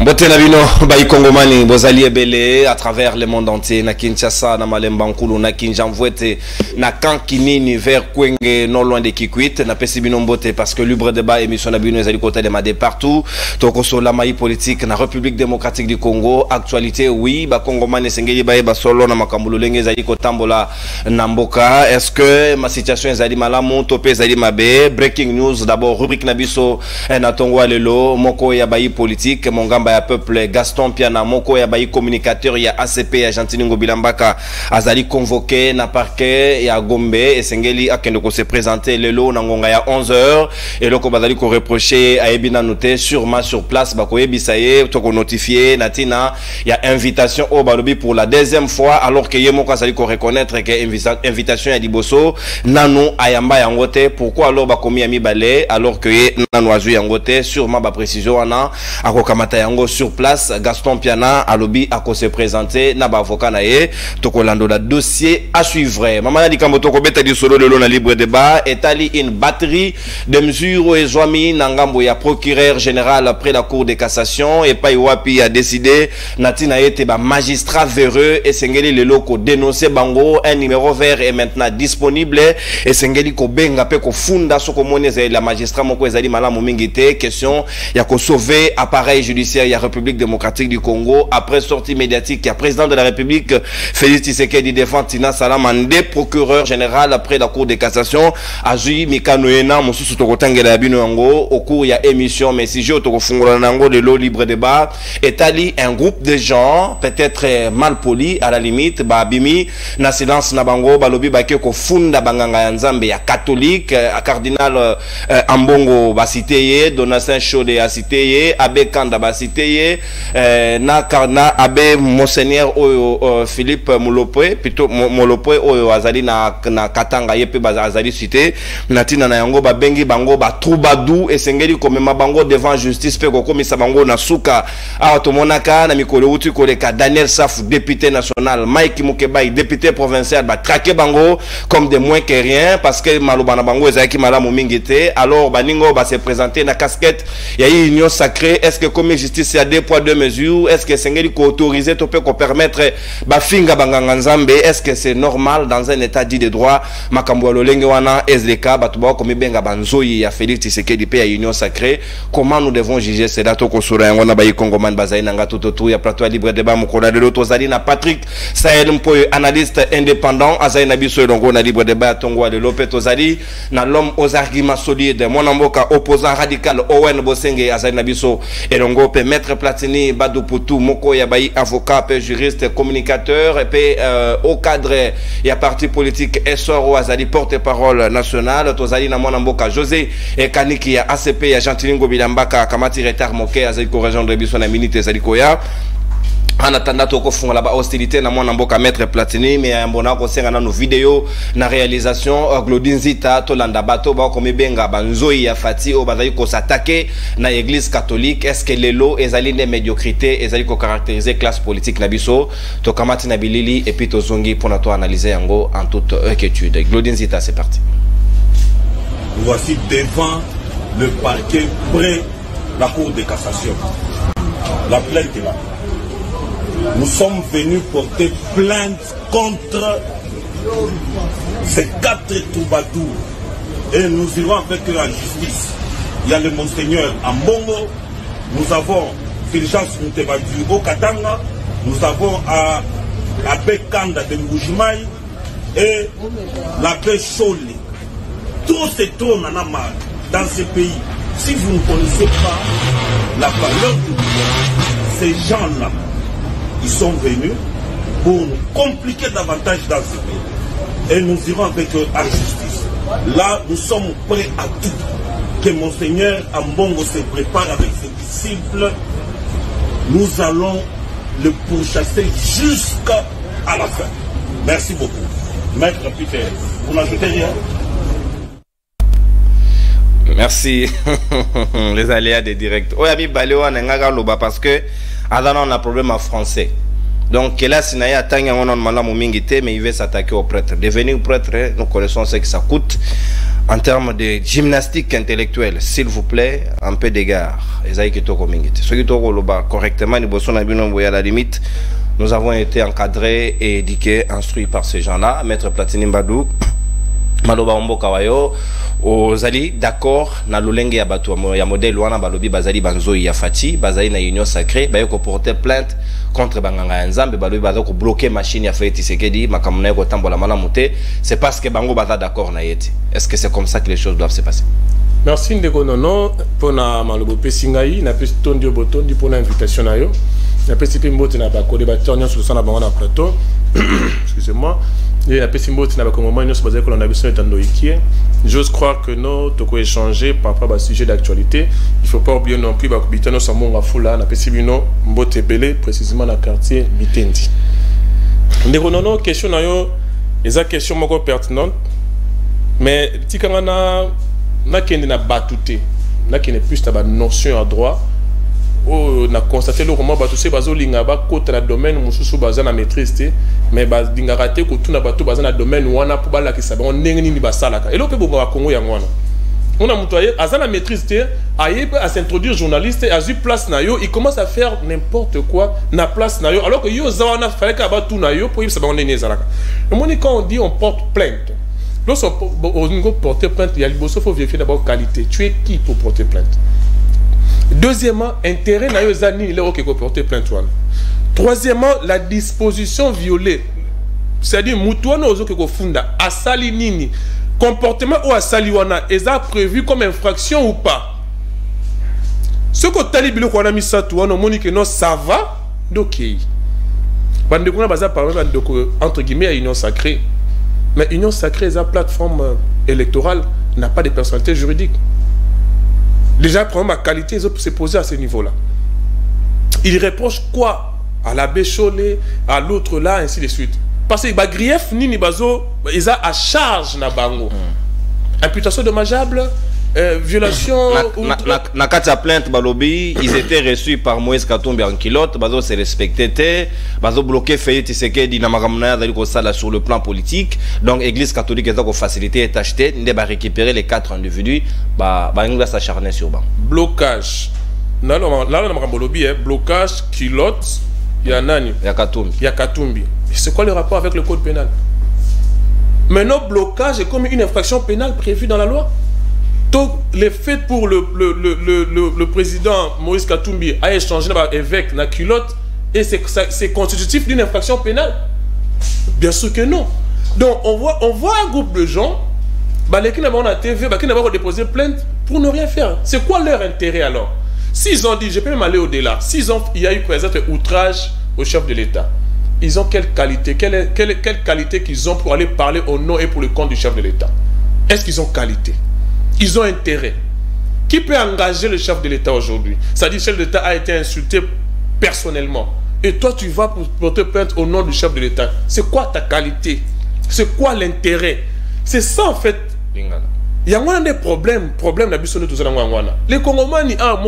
mbote na bino baikongomani bozali ebele à travers le monde entier. Na kinshasa na malemba nkulu na kinjamvwete na kankinini vers kwenge non loin de kikwit. Napesi bino mbote parce que libre débat émission na bino ezali kotelema de partout. Tokosola mai politique na république démocratique du congo. Actualité oui bakongomani esengeli bayeba solo na makambo lolenge ezali kotambola na mboka. Est ce que ma situation ezali malamu? To mpe ezali mabe. Breaking news d'abord rubrique na biso eh, na ntongo ya lelo moko ya bayi politique mongamba ya peuple gaston piana moko ya bayi communicateur ya acp ya gentili ngobila mbaka azali convoqué na parquet ya gombe. Esengeli akende kose présenter lelo na ngonga ya 11 heures. Eloko bazali koreproche ayebi nanu te sûrement sur place bakoyebisa ye tokonotifie na ntina ya invitation. Oyo balobi pour la deuxième fois alors ke ye moko azali koreconnaître ke invita- invitation ya liboso nanu ayamba yango te. Pourquoi alors bakomi ya mibale alors ke ye nanu azwi yango te? Sûrement baprécision wana akokamata yango sur place gaston piana alobi akose présenter na baavocat na ye tokolandola dossier à suivre. Mama na likambo tokobeta lisolo lelo na libre débat etali une batterie de mesures oyo ezwami na ngambo ya procureur général après la cour de cassation epai wapi a décidé na ntina ete bamagistrat véreux esengeli lelo kodénonce bango un numéro vert est maintenant disponible esengeli kobenga mpe kofunda soki omoni ezali la magistrat moko ezali malamu mingi te question ya kosauve appareil judiciaire ya république démocratique du congo après sortie médiatique ya président de la république félix tshisekedi défend tina salama nde procureur général après la cour de cassation. Azwi mikano ye na mosusu tokotangela ya bino yango. Au cours ya émission mais sujet oyo tokofungola na yango lelo libre débat etali un groupe de gens peut-être eh, mal poli à la limite babimi na silence na bango balobi bake kofunda banganga nzambe ya catholique eh, cardinal eh, ambongo basite ye donatien chode asite ye abe kanda eh, na, na abe monseigneur oyo uh, philippe molopwe plutôt Mo- molopwe oyo azali na, na katanga ye mpe azali cité. Na ntina na yango babengi bango batroubadou esengeli komema bango devant justice mpe kokomisa bango na suka. Awa tomonaka na mikolo koleka daniel safu député national. Mike mokebai député provincial batrake bango comme de moins que rien parce que maloba na bango ezalaki malamu mingi te. Alors baninga oyo base présente na casquette. Ya union sacrée est ce que comme justice ya deux poids deux mesures. Est ce que esengeli koautoriser to mpe kopermettre bafinga banganga nzambe? Est ce que c'est normal dans un état dit de droit? Makambo ya lolenge wana ezleka bato bakomibenga banzoi ya félix tshisekedi mpe ya union sacrée. Comment nous devons juger cela? Tokosola yango na baikongomani bazali na nga tututu ya plateau ya libre débat mokolo ya lelo tozali na patrick sahel mpoyo analyste indépendant. Azali na biso elongo na libre débat ya ntongo ya lelo mpe na l'homme aux arguments solides. Mwana mboka opposant radical owen bosenge azali na biso elongo mpe maître platini baduputu moko ya bai avocat mpe juriste communicateur mpe euh, au cadre ya parti politique oyo azali porte parole national tozali na mwana mboka josé ekaniki ya acp gentilingo bilambaka akamati retard moke azali korejoindre biso na minute en attendant tokofungola bahostilité na mwana mboka maître platini. Me yambo na kosenga nano video na réalisation uh, glodi nzita tolanda bato bakomibenga banzoi ya fati oyo bazali kosatake na église catholique. Est ce que lelo ezali nde médiocrité ezali kocaractériser classe politique na biso? Tokamati na bilili epuis tozongi mpona toanalyse yango en toute inquiétude. Glodi nzita c'est parti. Voici devant le parquet près la cour de cassation. La plainte est là. Nous sommes venus porter plainte contre ces quatre troubadours et nous irons avec eux en justice. Il y a le monseigneur Ambongo, nous avons Fulgence Moutebadu au Katanga, nous avons à l'abbé Kanda de Ngoujimai et l'abbé Chole trop c'est trop nana mal dans ce pays. Si vous ne connaissez pas la valeur du ces gens-là, ils sont venus pour nous compliquer davantage dans ce pays. Et nous irons avec eux en justice. Là, nous sommes prêts à tout. Que Monseigneur Ambongo se prépare avec ses disciples. Nous allons le pourchasser jusqu'à la fin. Merci beaucoup. Maître Peter, vous n'ajoutez rien? Merci les aléas des directs mibale wana engaka loba parce que aza na na problème ya français Donc, là, si a atangi on malamu mingi te, mais il veut s'attaquer au prêtre. Devenir prêtre, nous connaissons ce que ça coûte en termes de gymnastique intellectuelle. S'il vous plaît, un peu d'égard. Esaïe kitoko mingi te. Ce qui toko loba correctement, ni bosso na bino à la limite. Nous avons été encadrés et éduqués, instruits par ces gens-là. Maître Platini Mbadou, maloba omboka wayo ozali d'accord na lolenge ya bato ya wana balobi bazali banzoi ya fati bazali na union sacrée baye porter plainte contre banganga ya nzambe balobi baza bloquer machine ya feti sekedi makambo na ye kotambola te c'est parce que bango baza d'accord na ye est ce que c'est comme ça que les choses doivent se passer merci ndeko nono mpona malobo opesi ngai napesi tondi botondi mpona invitation na napesi mpe mbote na bakodebateur nyonso tosala bango na plateau. Excusez moi ye apesi mboti na bakongomani nyonso bazali kolanda biso etando ikie j'ose croire que no tokoéchange par rapport sujet d'actualité. Il faut pas oublier non plus bakobita nyonso amonga fula napesi bino mbote ebele précisément na quartier bitendi ndeko nono question na yo eza question moko pertinente. Mais tikanga na nakende na bato te. Nakende plus na banotion ya droit oyo na constate eloko mwa bato se bazolinga bakota na domaine mosusu baza na maîtrise te. Mais balingaka te kotuna bato baza na domaine wana mpo balakisa bango ndenge nini basalaka eloko mpe bonga bakongo yango wana ona moto aza na maîtrise te aye mpe asintroduire journaliste azwi place na yo il commence à faire n'importe quoi na place na yo alors que yo oza wana falaka batuna yo mpo yebisa bango ndenge ezalaka. Omoni quand on dit on porte plainte. Lorsqu'on porter plainte ya liboso faut vérifier d'abord qualité. Tu es qui pour porter plainte? Deuxièmement intérêt na yo eza nini? Lero okeko porter plainte troisièmement la disposition violée. C'est-à-dire mutu wana ozoki kofunda asali nini? Comportement oyo asali wana eza prévu comme infraction ou pas? Soki otali biloko wana misato wana omoni ke non ça va? Nde okei bandeko wana baza parmi bandeko entre guillemets ya union sacrée. Mais union sacrée eza plateforme électorale n'a pas de personnalité juridique Déjà, pour ma qualité, ils se poser à ce niveau-là. Il reproche quoi? À l'abbé Cholet, à l'autre là, ainsi de suite. Parce que bah, grief, ni bazo, ils ont à charge na bango. Mm. Imputation dommageable, euh, violation. Na, na, na, na plainte balobi, ils étaient reçus par Moïse Katumbi en kilote, bazo se respecté, bazo bloqué Fayet Tshisekedi na makamna dali ko sala sur le plan politique. Donc église catholique est ko facilité est acheté, ne ba récupérer les quatre individus, ba ba ngla s'acharner sur ban. Blocage. Là là na makambo lobi hein, blocage kilote ya nani? Ya Katumbi. Ya Katumbi. C'est quoi le rapport avec le code pénal? Maintenant, blocage est comme une infraction pénale prévue dans la loi. Donc, les faits pour le, président Maurice Katumbi a échangé avec na culotte et c'est constitutif d'une infraction pénale. Bien sûr que non. Donc, on voit, un groupe de gens bah, qui n'ont pas TV, bah, qui n'ont pas déposé plainte pour ne rien faire. C'est quoi leur intérêt alors? S'ils ont dit, je peux même aller au-delà, s'ils ont, il y a eu présent outrage au chef de l'État, ils ont quelle qualité? Quelle, quelle, quelle qualité qu'ils ont pour aller parler au nom et pour le compte du chef de l'État? Est-ce qu'ils ont qualité? Ils ont intérêt. Qui peut engager le chef de l'État aujourd'hui? C'est-à-dire le chef de l'État a été insulté personnellement. Et toi, tu vas pour porter plainte au nom du chef de l'État. C'est quoi ta qualité? C'est quoi l'intérêt? C'est ça en fait. Il y a des problèmes, problèmes Les Congomani, ah,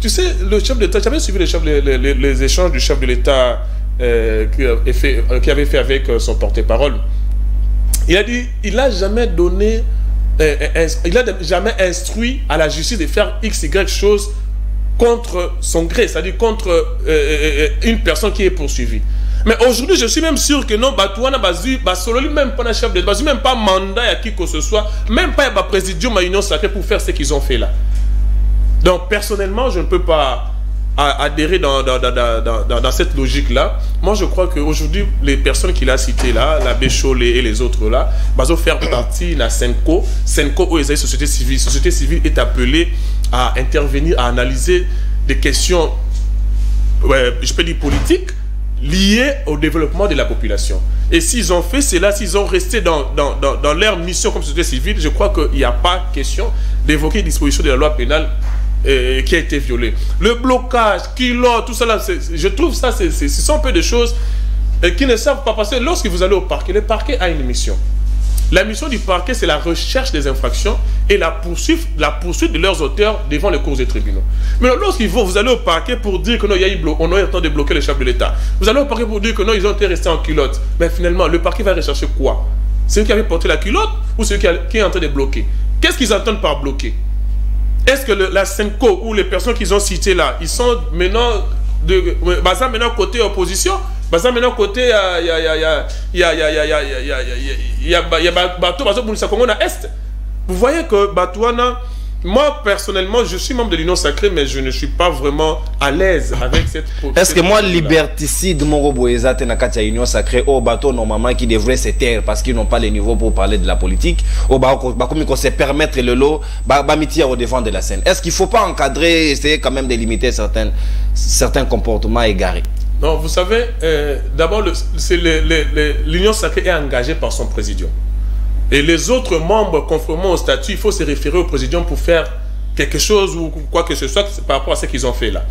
tu sais, le chef de l'État, tu avais suivi les, chefs, les, les, les échanges du chef de l'État euh, qui, avait fait, euh, qui avait fait avec euh, son porte-parole. Il a dit, il n'a jamais donné, il n'a jamais instruit à la justice de faire x, y chose contre son gré, c'est-à-dire contre euh, euh, une personne qui est poursuivie. Mais aujourd'hui, je suis même sûr que non, Batouana Bazu, Basololi, même pas un chef de Bazu, même pas mandat à qui que ce soit, même pas un présidium à Union Sacrée pour faire ce qu'ils ont fait là. Donc, personnellement, je ne peux pas adhérer dans, dans, dans, dans cette logique-là. Moi, je crois qu'aujourd'hui, les personnes qu'il a citées là, l'abbé Cholet et les autres là, vont faire partie de la SENCO. SENCO, où les société civile. société civile est appelée à intervenir, à analyser des questions, je peux dire politiques, liées au développement de la population. Et s'ils ont fait cela, s'ils ont resté dans, dans, dans, dans, leur mission comme société civile, je crois qu'il n'y a pas question d'évoquer une disposition de la loi pénale qui a été violée. Le blocage, kilo, tout cela, je trouve ça, ce sont peu de choses euh, qui ne savent pas passer. Lorsque vous allez au parquet, le parquet a une mission. La mission du parquet, c'est la recherche des infractions et la poursuite, la poursuite de leurs auteurs devant les cours des tribunaux. Mais lorsqu'ils vont, vous allez au parquet pour dire que non, il y a eu on a eu le temps de bloquer les chefs de l'État. Vous allez au parquet pour dire que non, ils ont été restés en culotte. Mais finalement, le parquet va rechercher quoi? Celui qui avait porté la culotte ou celui qui, est en train de bloquer? Qu'est-ce qu'ils entendent par bloquer? Est-ce que la Senko ou les personnes qu'ils ont citées là, ils sont maintenant, maintenant côté opposition Baza maintenant côté, il y a, il y a, il y a, y a, y a, Est. Vous voyez que Batouana, moi personnellement, je suis membre de l'Union sacrée, mais je ne suis pas vraiment à l'aise avec cette. Est-ce que moi, liberticide, mon Boeza, Tenakati, l'Union sacrée, au bateau normalement qui devrait se taire parce qu'ils n'ont pas les niveaux pour parler de la politique, au bateau, comme ils se permettre le lot, Bamiti au devant de la scène. Est-ce qu'il ne faut pas encadrer, essayer quand même de limiter certains, certains comportements égarés? Non, vous savez, euh, d'abord, l'Union sacrée est engagée par son président. Et les autres membres, conformément au statut, il faut se référer au président pour faire quelque chose ou quoi que ce soit par rapport à ce qu'ils ont fait là.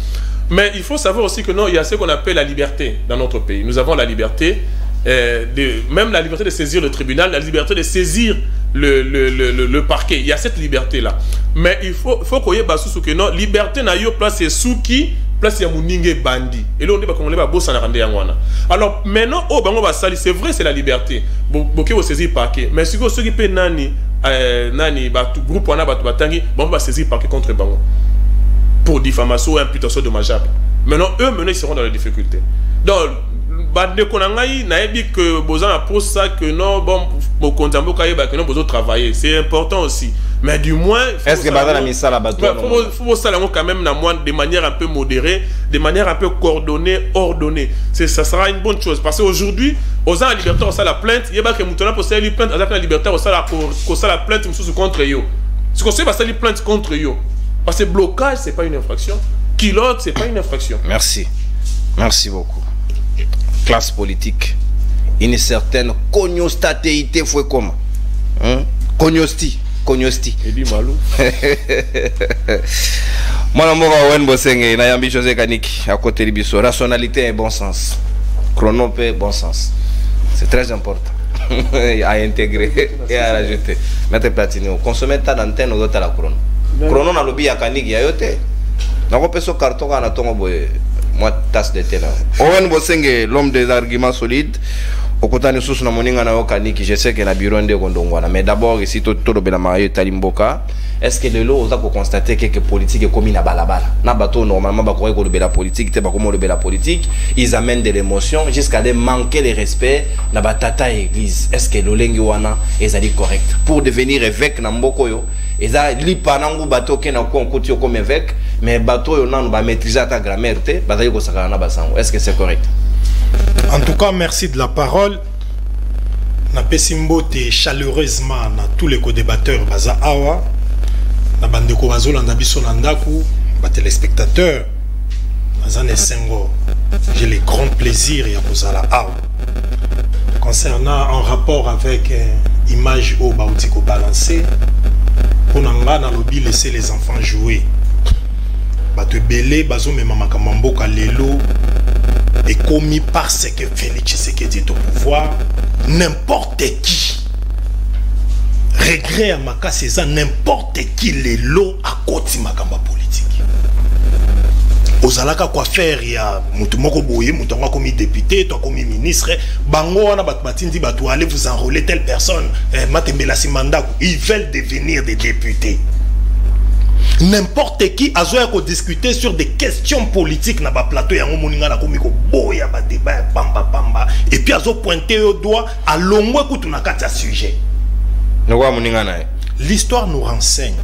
Mais il faut savoir aussi que non, il y a ce qu'on appelle la liberté dans notre pays. Nous avons la liberté, euh, de, même la liberté de saisir le tribunal, la liberté de saisir le, le, le, le parquet. Il y a cette liberté-là. Mais il faut, faut qu'on y ait que non, liberté n'a eu place sous qui? Place ya moninge bandi. Et là on dit congolais bah bossa na rande yangwana alors maintenant oh c'est vrai c'est la liberté. Boké bo saisir parquet. Mais siko soki pe nani euh, nani ba groupe wana ba batangi bango ba saisir parquet contre bango. Pour diffamation ou imputation dommageable. Maintenant eux maintenant ils seront dans les difficultés. Donc bandeko na ngai nayebi que boza na posa que non bon mokonzi ya mboka yeba que non bozo travailler c'est important aussi. Mais du moins est-ce que baza na misala bato faut bosala yango quand même na moi de manière un peu modérée de manière un peu coordonnée ordonnée. Ça sera une bonne chose. Parce qu'aujourd'hui oza na liberté osala plainte. Yebaka moto na posali plainte aza mpe na liberté osala kosala plainte mosusu contre yo. Sikosoki basali plainte contre yo. Parce que blocage c'est pas une infraction. Kilote c'est pas une infraction. Merci. Merci beaucoup classe politique une certaine cognostatéité foi comment hein? cognosti konyosti edi malu mwana mboka wen bosenge nayambi josé kaniki akoteli biso rationalité et bon sens. Chrono mpe bon sens. C'est très important. À intégrer et à rajouter. Maître platini consommer ta d'antenne ozotala chrono. Chrono nalobi ya kaniki ya yo te nakopesa carton kaka na ntongo boye mwa tasse de te na owen bosenge l'homme des arguments solides. Okotani susu na moninga na yo je sais que na biro nde kondongwana mais d'abord esi tolobelamaka yo etali mboka. Est ce que lelo oza kokonstate keke politike ekomi na balabala? Na bato normalement bakoki kolobela politique te bakomi kolobela politique. Ils amènent de l'émotion jusqu'à manquer le respect na batata ya église. Est ce que lolenge wana ezali correct? Pour devenir évêque na mboka oyo eza lipa nangu bato okenda konkuti okoma évêque mais bato grammaire est ce que c'est correct? En tout cas, merci de la parole. Na pesimbote chaleureusement na tous les co-débatteurs baza awa. Na bandeko bazolanda biso na ndaku ba téléspectateurs. Baza na esengo. J'ai le grand plaisir ya kozala awa. Concernant en rapport avec euh, image oyo bauti kobalance mpo na nga laisser les enfants jouer bato ebele bazomema makambo ya mboka lelo et commis parce que Félix Tshisekedi est au pouvoir, n'importe qui, regret à Makasi, c'est n'importe qui les lots à côté makamba politique. ozalaka quoi faire ya moto moko boye moto yango akomi député to akomi ministre bango wana bato batindi bato allez vous enrôler telle personne. Eh, matembela nsima ndako ils veulent devenir des députés n'importe qui azoya discuter sur des questions politiques na baplateau yango moninga nakomi koboya badeba ya pambapamba et puis azopointe yo doigt alongwe kutu na kati ya sujet. Lokwa moninga na ye? L'histoire nous renseigne.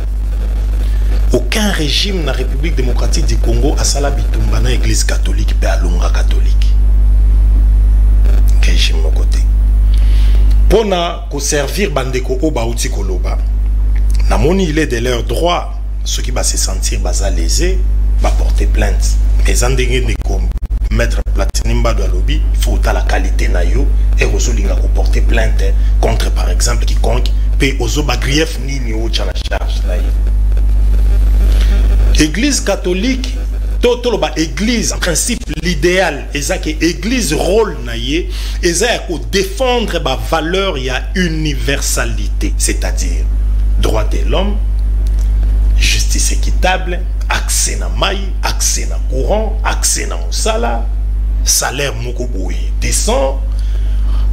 Aucun régime na république démocratique du congo asala bitumba na église catholique mpe alonga catholique. Régime moko te mpo na koservir bandeko oyo bauti koloba namoni il est de leur droit ceux qui va se sentir baza lésé va porter plainte. Mais eza ndenge ndeko maître platini mbado alobi faut la qualité na yo e ozolinga koporter plainte contre par exemple quiconque. Mpe ozoba grief nini otya na charge église catholique to toloba église en principe l'idéal. Eza église rôle na ye eza ya kodéfendre bavaleur ya universalité. C'est-à-dire droit de l'homme justice équitable accès na mai accès na courant accès na mosala salaire moko boye décent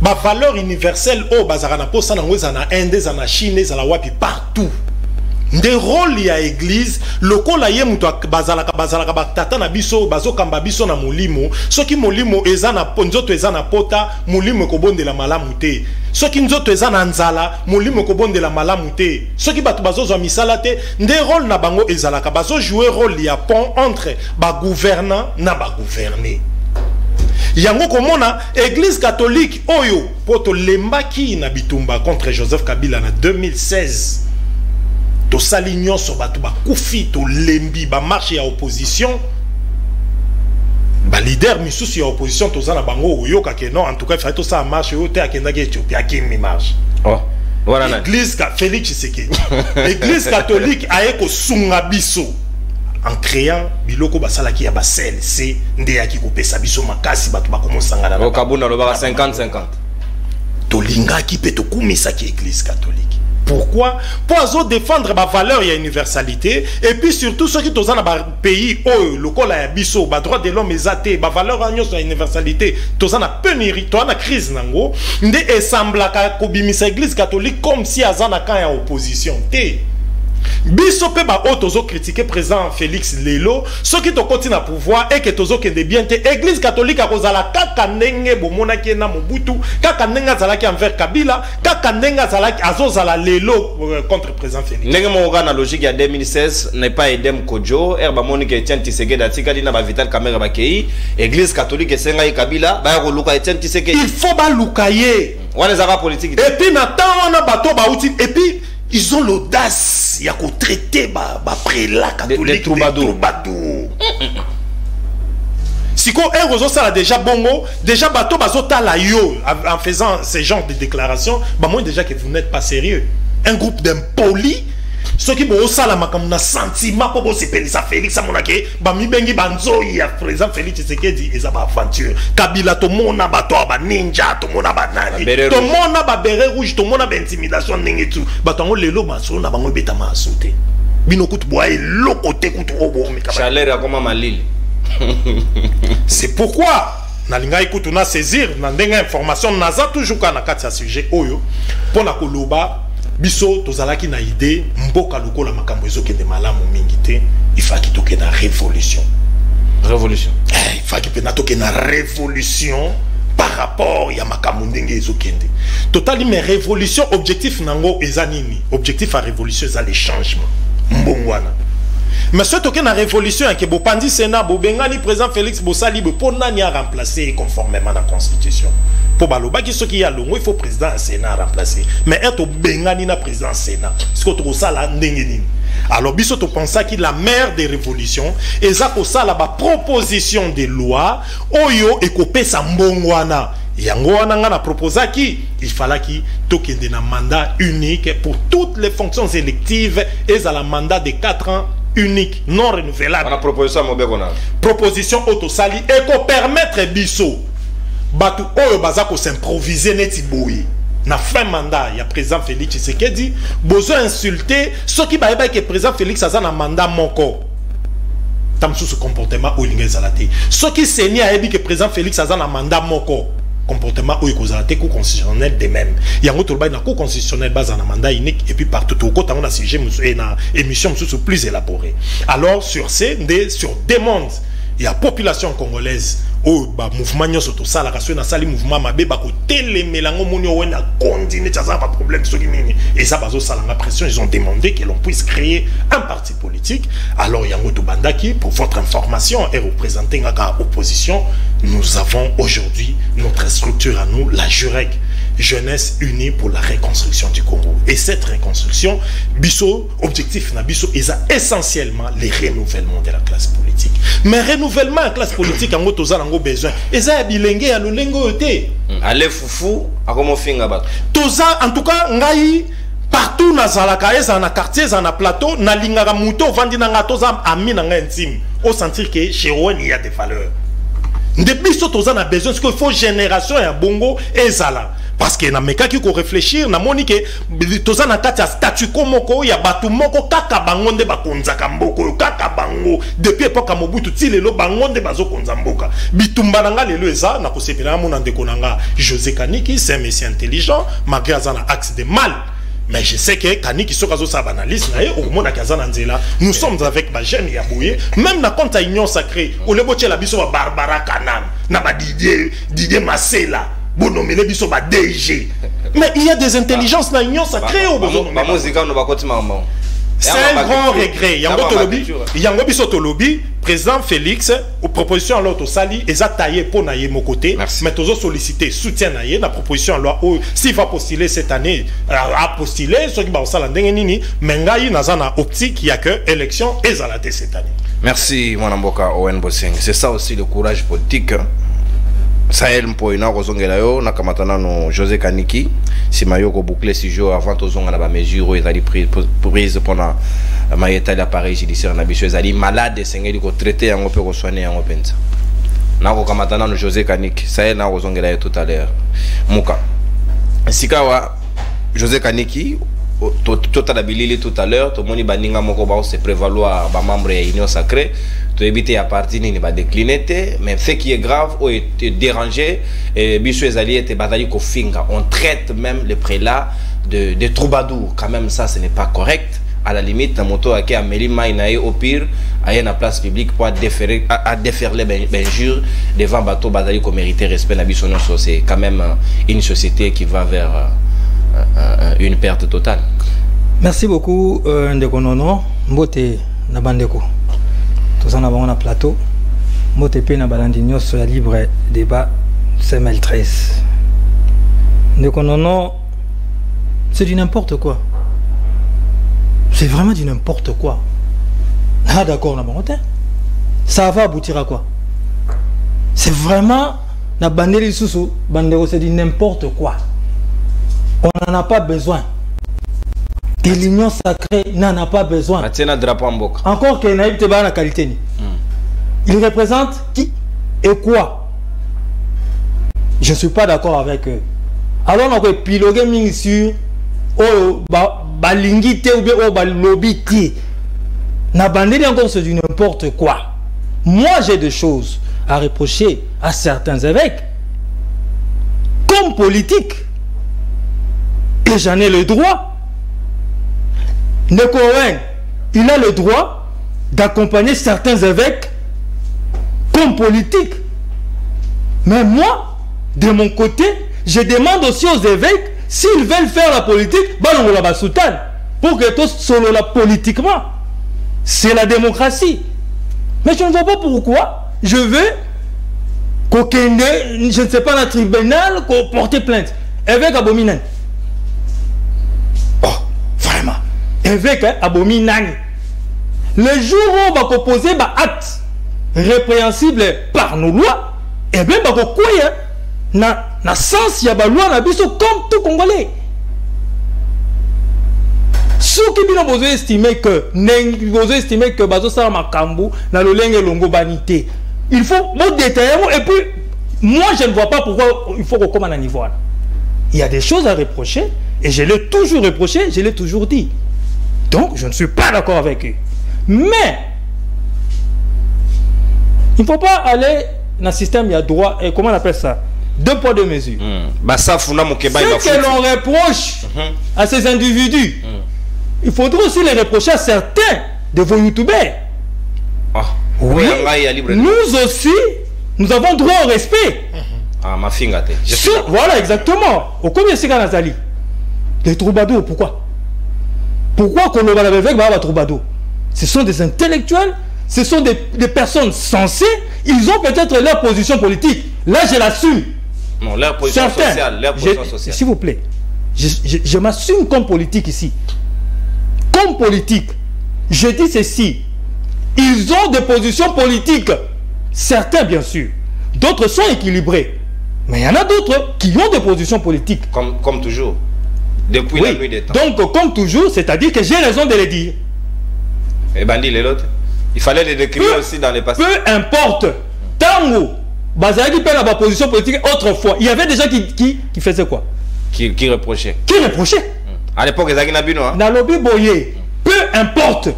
bavaleur universelle oyo bazalaka na mposa nango ezala na inde ezala na chine ezala wapi partout nde role ya église lokola ye moto ak- bazalaka bazalaka batata na biso bazokamba biso na molimo. Soki molimo eza na nzoto eza na pota molimo ekobondela malamu te. Soki nzoto eza na nzala molimo ekobondela malamu te. Soki bato bazozwa misala te nde role na bango ezalaka. Bazojoue role ya pont entre bagouvernant na bagouverne yango komona église catholique oyo mpo tolembaki na bitumba contre joseph kabila na 2016 tosali nyonso bato bakufi tolembi bamarshe ya opposition. Balider misusu ya opposition toza na bango oyokake non en tout cas efali tosala marshe oyo te akendaki ethiopie akimi marshe oh. nani église ka félix tshisekedi. Église catholique aye kosunga biso. En créant biloko basalaki ya bacelc nde yaki kopesa biso makasi bato bakomosangana na okabunda alobaka 50-50 tolingaki mpe tokumisaki église catholique pourquoi? Mpo azodéfendre bavaleur ya universalité et puis surtout soki toza na bapays oyo lokola ya biso badroit de l'homme eza te bavaleur wana nyonso ya universalité. Toza na pénurie toza na crise nango. Esemblaka kobimisa église catholique comme si camp ya opposition biso mpe baoyo tozokritike président félix lelo soki tokoti na pouvoir eke tozokende bien te église catholique akozala kaka ndenge bomonaki ye na mobutu kaka ndenge azalaki envers kabila kaka ndenge azalaki azozala lelo euh, contre président félix. Ndenge moko kaka na logique ya 2016 na epai edem kojo ere bamoni ke etienne tisekedi atikali na bavital camere bakei église catholique esengaki kabila baya koluka etienne tisekedi il faut baluka ye. Wana ezaka politike te. Et puis na temps wana bato bauti et puis ils ont l'audace ya kotraite troubadours. troubadours. sikoyo ere ozosala déjà bongo déjà bato bazotala yo en faisant ce genre de déclaration bamoni déjà que vous n'êtes pas sérieux un groupe d'impoli soki boosala makambo na sentiment mpo bosepelisa félix amonake bamibengi banzoi ya président félix tshisekedi eza baaventure. Kabila tomona bato ya baninja tomona banani. Tomona babere rouge tomona baintimidation ndenge tu. Bato yango lelo masolo na bango ebetama asu te. Bino kutu boya eloko te kutu oyo boomeka chaleur akoma malili c'est pourquoi nalingai kutu na saisir na ndenge information naza toujours kaka na kati ya sujet oyo mpo na koloba biso tozalaki na idée mboka lokola makambo ezokende malamu mingi te ifaki tokende na révolution. Révolution. Eh, ifaki mpena tokende na révolution par rapport ya makambo ndenge ezokende. Totali mais révolution objectif nango eza nini? Objectif ya révolution eza le changement. Mbongo wana mais soki tokende na révolution yake bopandi sénat bobengani président félix bosali mpo nani aremplace conformément na constitution. Mpo balobaki soki ye alongo il faut président sénat aremplace mais ere tobengani na président ya sénat sikoyo tokosala ndenge nini alors biso topensaki la mare des révolutions eza kosala baproposition de loi oyo ekopesa mbongo wana yango wana nga na proposaki il falaki tokende na mandat unique pour toutes les fonctions électives ezala mandat de 4 ans unique non renouvelable. Proposition ya mobeko na proposition oyo tosali ekopermettre biso bato oyo baza kosimprovise neti boye. Na fin mandat ya président félix tshisekedi bozo insulte soki bayebaki ke président félix aza na mandat moko. Ta mosusu comportement oyo elingi ezala te soki seni ayebi ke président félix aza na mandat moko comportement oyo ekozala te cour constitutionnel de même. Yango tolobaki na cour constitutionnel baza na mandat unique et puis partout tokotango na sujet mosu- eh, na émission plus élaboré alors sur ce nde sur demande ya population congolaise oyo bamouvement nyonso tosalaka soki nasali mouvement mabe bakotelemela yango moni oyo na kondi neti aza baproblème soki nini. Eza bazosalanga pression ils ont demandé que l'on puisse créer un parti politique. Alors yango tobandaki pour votre information et représenter ngaka opposition. Nous avons aujourd'hui notre structure à nous la jurec jeunesse unie pour la reconstruction du Congo. Et cette reconstruction, biso, objectif na biso, est essentiellement le renouvellement de la classe politique. Mais renouvellement de la classe politique, en gros, en besoin. Et ça, il y a te. ale fufu akoma ofinga bato Toza, en tout cas, ngai, partout nazalaka eza na quartier eza na plateau nalingaka moto ovandi na nga toza ami na nga intime osentir ke chez owen il y a des valeurs nde biso toza na besoin sikoyo faut génération ya bongo ezala parce que namekaki korefléchir namoni ke toza na kati ya statu quo moko ya bato moko kaka bango nde bakonzaka kaka bango. Depuis epoke ya mobutu ti lelo bango nde bazokonza mboka. Bitumba na nga lelo eza nakosepela namona ndeko na nga. José kaniki c'est un messie intelligent malgré aza na axe de mal. Mais je sais que kaniki soki azosala banalyse na ye okomonaki aza na nzela. Nous sommes avec bagene ya boye. Même na compte ya union sacré olebotiela biso babarbara kanam na badidier didier masela bonomele biso ba DG mais il y a des intelligences na union sacrée au no bakotimaka bango c'est un grand regret. yango tolobi yango biso tolobi président félix proposition ya loi tosali eza taillé mpo na ye moko te mais tozosollicite soutien na ye na proposition loi s'il va postuler cette année apostule soki bakosala ndenge nini mais ngai naza na optique ya que élection ezala te cette année. Merci mwana mboka owen boseng c'est ça aussi le courage politique sahel mpo ina kozongela yo nakamata nano josé kaniki. Nsima yo koboucle sujet avant tozonga na bamesure oyo ezali prise mpona mayetali appareil judiciaire na biso. Ezali malade esengeli kotraite yango mpe koswane yango mpenza. Nakokamata nano josé kaniki. Sahel nakozongela yo tout à l'heure. Muka. Esika awa josé kaniki totala bilili tout à l'heure tomoni baninga moko baose prévaloir bamembre ya union sacré toyebi te ya parti nini badécline te mais fait qui est grave oyo dérangé biso ezali bazali kofinga on traite même le prélat de, troubadour quand même ça ce n'est pas correct. À la limite na moto ake ameli mai na ye au pire aye na place publique po adéferler benjure devant bato bazali komérite respect na biso c'est quand même une société qui va vers euh, une perte totale. Merci beaucoup euh, ndeko nono. Mbote na bandeko toza na bango na plateau. Mbote mpe na balandi nyonso ya libre débat semel 13 ndeko nono c'est du n'importe quoi. C'est vraiment du n'importe quoi. Ah d'accord na bango te. Ça va aboutir à quoi? C'est vraiment na bandeli lisusu bandeko c'est du n'importe quoi. On n'en a pas besoin de l'union sacrée n'en a pas besoin. Encore que naïb te la qualité ni. Il représente qui et quoi? Je ne suis pas d'accord avec eux. Alors on a épilogué sur oh balingi te ou bien oh balobi te na bandeli encore c'est du n'importe quoi. Moi j'ai des choses à reprocher à certains évêques comme politique et j'en ai le droit. Nekowen, il a le droit d'accompagner certains évêques comme politique. Mais moi, de mon côté, je demande aussi aux évêques, s'ils veulent faire la politique, pour que tous solo la politiquement. C'est la démocratie. Mais je ne vois pas pourquoi je veux qu'aucun, je ne sais pas, la tribunal, qu'on porte plainte. Évêque abominant. Évêque abomi nani le jour où on va proposer ba acte répréhensible par nos lois eh bien bakokwea na na sens ya baloi na biso comme tout congolais. Soki bino bozoestime que bozoestime que bazosala makambo na lolenge elongobani te il faut bodétaille yango et puis moi je ne vois pas pourquoi il faut na niveau wana il y a des choses à reprocher et je l'ai toujours reproché je l'ai toujours dit donc, je ne suis pas d'accord avec eux. Mais, il ne faut pas aller dans le système, il y a droit, et comment on appelle ça? Deux poids, deux mesures. Mm. Ce que l'on reproche -hmm. à ces individus, mm. il faudrait aussi les reprocher à certains de vos youtubeurs. Ah. Oui, nous aussi, nous avons droit au respect. Ah, ma finga Voilà, exactement. Au combien c'est Nazali? Les troubadours, pourquoi? Pourquoi Koloba avec Baba Troubado Ce sont des intellectuels, ce sont des, des, personnes sensées, ils ont peut-être leur position politique. Là, je l'assume. Non, leur position Certains, sociale. Leur position sociale. S'il vous plaît, je, je, je m'assume comme politique ici. Comme politique, je dis ceci. Ils ont des positions politiques. Certains, bien sûr. D'autres sont équilibrés. Mais il y en a d'autres qui ont des positions politiques. Comme, comme toujours. Depuis oui. la nuit des temps. Donc, comme toujours, c'est-à-dire que j'ai raison de le dire. Et bandit les autres Il fallait les décrire peu, aussi dans les passés. Peu importe. Tango, Bazaki perd la position politique autrefois. Il y avait des gens qui, qui, qui faisaient quoi? Qui, qui reprochait qui reprochait à l'époque ezalaki na bino hein? nalobi boye peu importe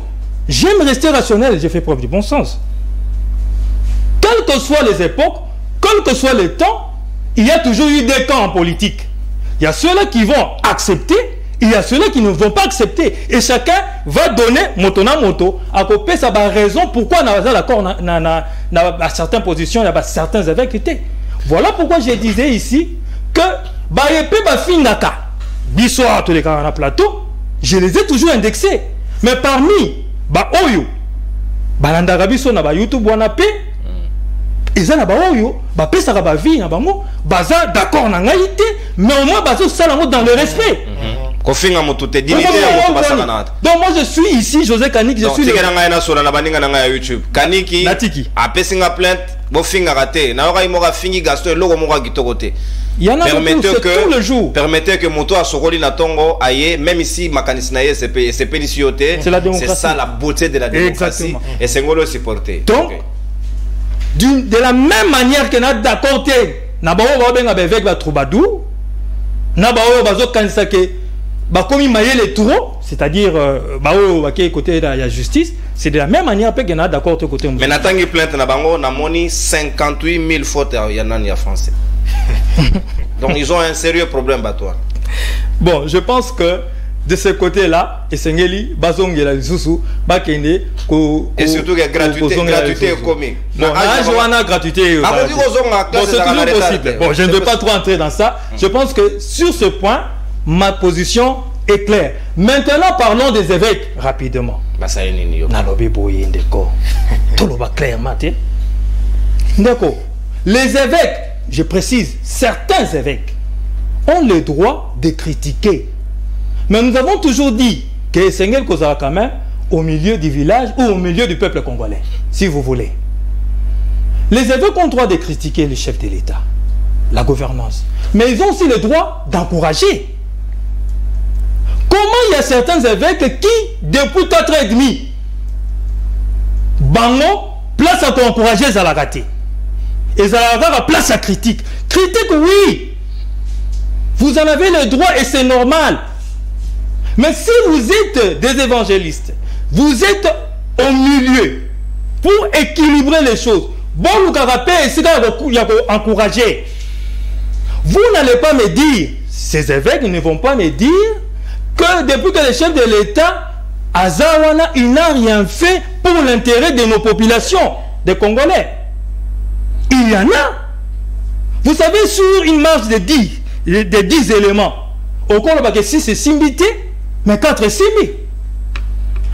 j'aime rester rationnel j'ai fait preuve du bon sens quelles que soient les époques quel que soit le temps il y a toujours eu des camps en politique il y a ceux-là qui vont accepter il y a ceux-là qui ne vont pas accepter. Et chacun va donner moto na moto. À couper sa raison pourquoi on a d'accord à certaines positions y a certains évêques voilà pourquoi je disais ici que bafindaka biso awa tolekaka na plateau je les ai toujours indexés. Mais parmi baoyo balandaka biso na bayoutube wana mpe eza na baoyo bapesaka bavie na bango baza d'accord na ngai te mais au moins bazosala yango dans le respect. Kofinga motu te dignité ya motu basala na donc moi je suis ici josé kanik je suis tikela ngai nasola na baninga na ngai ya youtube. Kaniki Natiki. plainte bofingaka te. Nayokai moko afingi gaston eloko moko ya kitoko te. Il y en a beaucoup permettez que jour. permettez que moto asokoli na ntongo aye même ici makanisi na ye esepe- esepelisi yo te. C'est la démocratie. c'est ça la beauté de la démocratie. Esengoli osupporte Donc, d'une- de la même manière que na d'accord te na bango baobenga baévêque batroubadou na baoyo bazokanisa ke bakomi mayele tro c'est-à-dire baoyo bakei côté ya justice c'est de la même manière mpe ke na d'accord te côté mais natangi plainte na bango namoni 58 000 fautes ya nani ya français. Donc ils ont un sérieux problème bato wana bon je pense que de ce côté-là esengeli bazongela lisusu bakende ko- Et surtout que gratuité- gratuité lisusu. ekomi. bon gratuité Ah, Bon, c'est toujours possible. bon je ne veux pas trop entrer dans ça. Je pense que sur ce point ma position est claire. Maintenant parlons des évêques rapidement. Nalobi boye ndeko. Toloba clairement ndeko les évêques je précise certains évêques ont le droit de critiquer mais nous avons toujours dit que Sengel kozala quand même au milieu du village ou au milieu du peuple congolais si vous voulez les évêques ont le droit de critiquer le chef de l'État la gouvernance mais ils ont aussi le droit d'encourager Comment il y a certains évêques qui, depuis 4 ans et demi, bango, place à t'encourager Zalaka te. Et Zalaka place à critique. Critique, oui. Vous en avez le droit et c'est normal. Mais si vous êtes des évangélistes, vous êtes au milieu pour équilibrer les choses. Bon, vous avez encourager. Vous n'allez pas me dire, ces évêques ne vont pas me dire que depuis que le chef de l'État, Azawana, il n'a rien fait pour l'intérêt de nos populations, des Congolais. Il y en a. Vous savez, sur une marge de 10, de 10 éléments, au cours de 6 c'est Simbité, mais 4 c'est Simbi.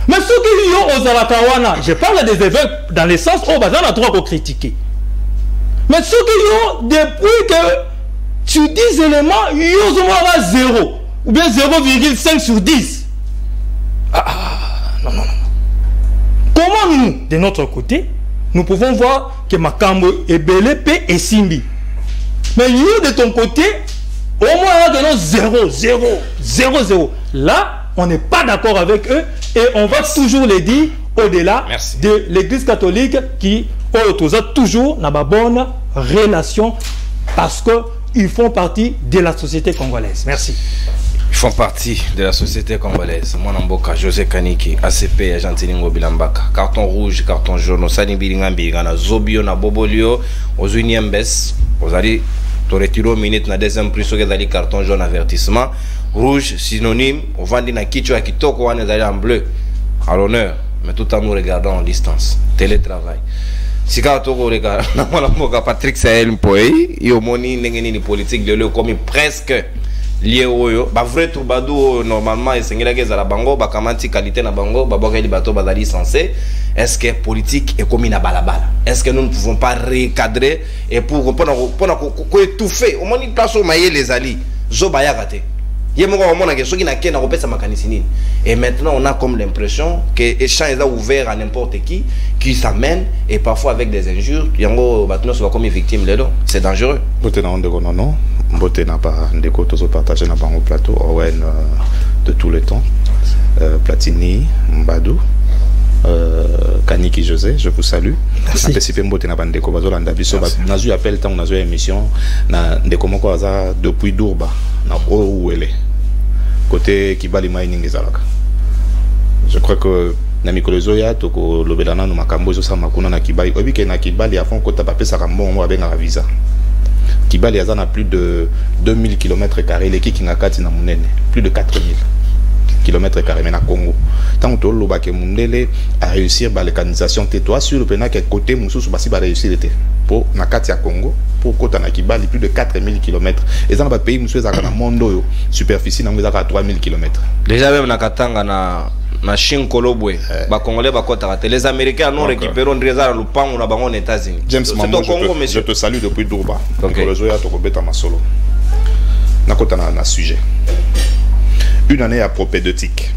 Mais ceux qui ont aux je parle des évêques dans le sens où on a droit de critiquer. Mais ceux qui ont, depuis que sur 10 éléments, ils ont 0 ou bien 0,5 sur 10. Ah, ah, non, non, non. Comment nous, de notre côté, nous pouvons voir que Makambo est belé, P et Simbi. Mais nous, de ton côté, au moins, on a 0, 0, 0, 0. Là, on n'est pas d'accord avec eux et on va toujours les dire au-delà de l'église catholique qui a toujours na ba bonne relation parce que ils font partie de la société congolaise. Merci. Ils font partie de la société congolaise. Mon amboka, José Kaniki, ACP, Argentine Bilambaka. Carton rouge, carton jaune, Osani Bilinga Bilingana, Zobio na Bobolio, Ozuni Mbes, Ozali, Toretiro minute na deuxième prix, Soke Zali carton jaune avertissement. Rouge, synonyme, on vend na Kichwa Kitoko, est en bleu. À l'honneur, mais tout en nous regardant en distance. Télétravail. sika tokoleka patrick sahel mpoei yo omoni ndenge nini politique lelo ekomi presque lie oyo bavrai troubadour oyo normalement esengelaki ezala bango bakamati qualité na bango babwakeli censé est ce que politique ekomi na balabala est ce que nous ne pouvons pas recadrer et pour mpona koétouffe omoni place oyo mayele ezali zoba yaka te ye moko akomonake soki nakei nakopesa makanisi nini? Et maintenant on a comme l'impression que échange est ouvert à n'importe qui qui s'amène et parfois avec des injures. Yango bato nyonso bakomi victime lelo c'est dangereux. Mbote na ndeko nono mbote na bandeko tozopartage na bango plateau owen euh, de tout le temps. Euh, platini mbadu kaniki josé je vous salue. Merci. mbote na bandeko bazolanda biso. Nazwi appel ntango nazwi émission. Na ndeko moko aza depuis durba. Na ouele côté kibali mining ezalaka. Je crois que na mikolo ezoya tokolobela nano makambo ezosalama kuna na kibali. Oyebi ke na kibali afin kota bapesaka mbongo babengaka visa. Kibali aza na plus de 2000 km carré eleki kinga kati na monene. Plus de 4000 km carré na congo. Ntango tolobaka mundele aréussir balekanisation te to asure mpena ke côté mosusu basi baréussir te mpo na kati ya congo mpo okota na kibali plus de 4000 km eza na bapays mosusu ezalaka na monde oyo superficie nango ezalaka 3000 km déjà même na katanga na na chine kolobwe bacongolais bakɔtaka te. Les américains non récupéré ondire eza na lupango na bango na états-unis. James au je, je te salue depuis durba Ok. mikolo ezoya tokobeta masolo. Nakota na, na sujet une année ya propédeutique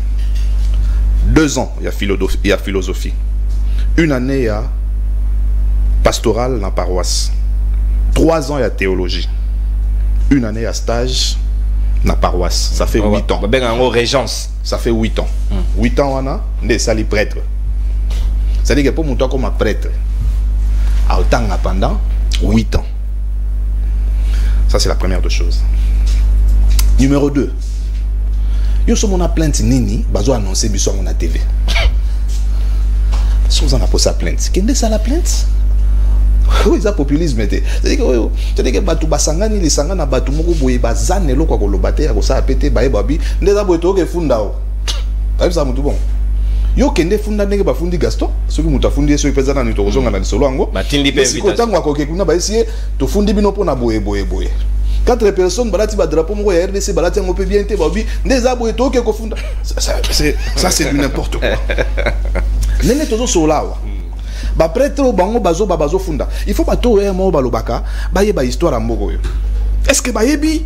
deux ans ya philosophie, ya philosophie une année ya pastoral na paroisse trois ans ya théologie une année ya stage na paroisse ça fait huit ans régence ça fait 8 ans. 8 ans, wana, nde esali prêtre. C'est-à-dire que pour moto comme prêtre, aotanga pendant 8 ans. Ça, c'est la première des choses. Numéro 2. Yo so mona plainte nini, bazo annoncer biso na TV. So on a posé plainte. Kende ça la plainte? oyo eza populisme te. Cetadire oyo cetadire bato basangani lisanga na bato moko boye baza na eloko ya koloba te ya kosala pe te bayeba bi nde eza boye toyoka efunda o ayebisa motu bon. Yo kende funda ndenge bafundi gaston? Soki moto afundi ye soki mpe eza nani tokozonga na lisolo yango? Sikoyo ntango akoke kuna bayesi ye tofundi bino mpona boye boye boye quatre personnes balati badrapo moko ya rdc balati yango mpe bien te babi nde eza boye toyoke kofunda. Ça, ça, c'est- ça c'est du n'importe quoi. Ndenge tozosolola awa baprêtre oyo bango bazoba bazofunda il faut bato oyo moko balobaka bayeba histoire ya mboka oyo. Est ce que bayebi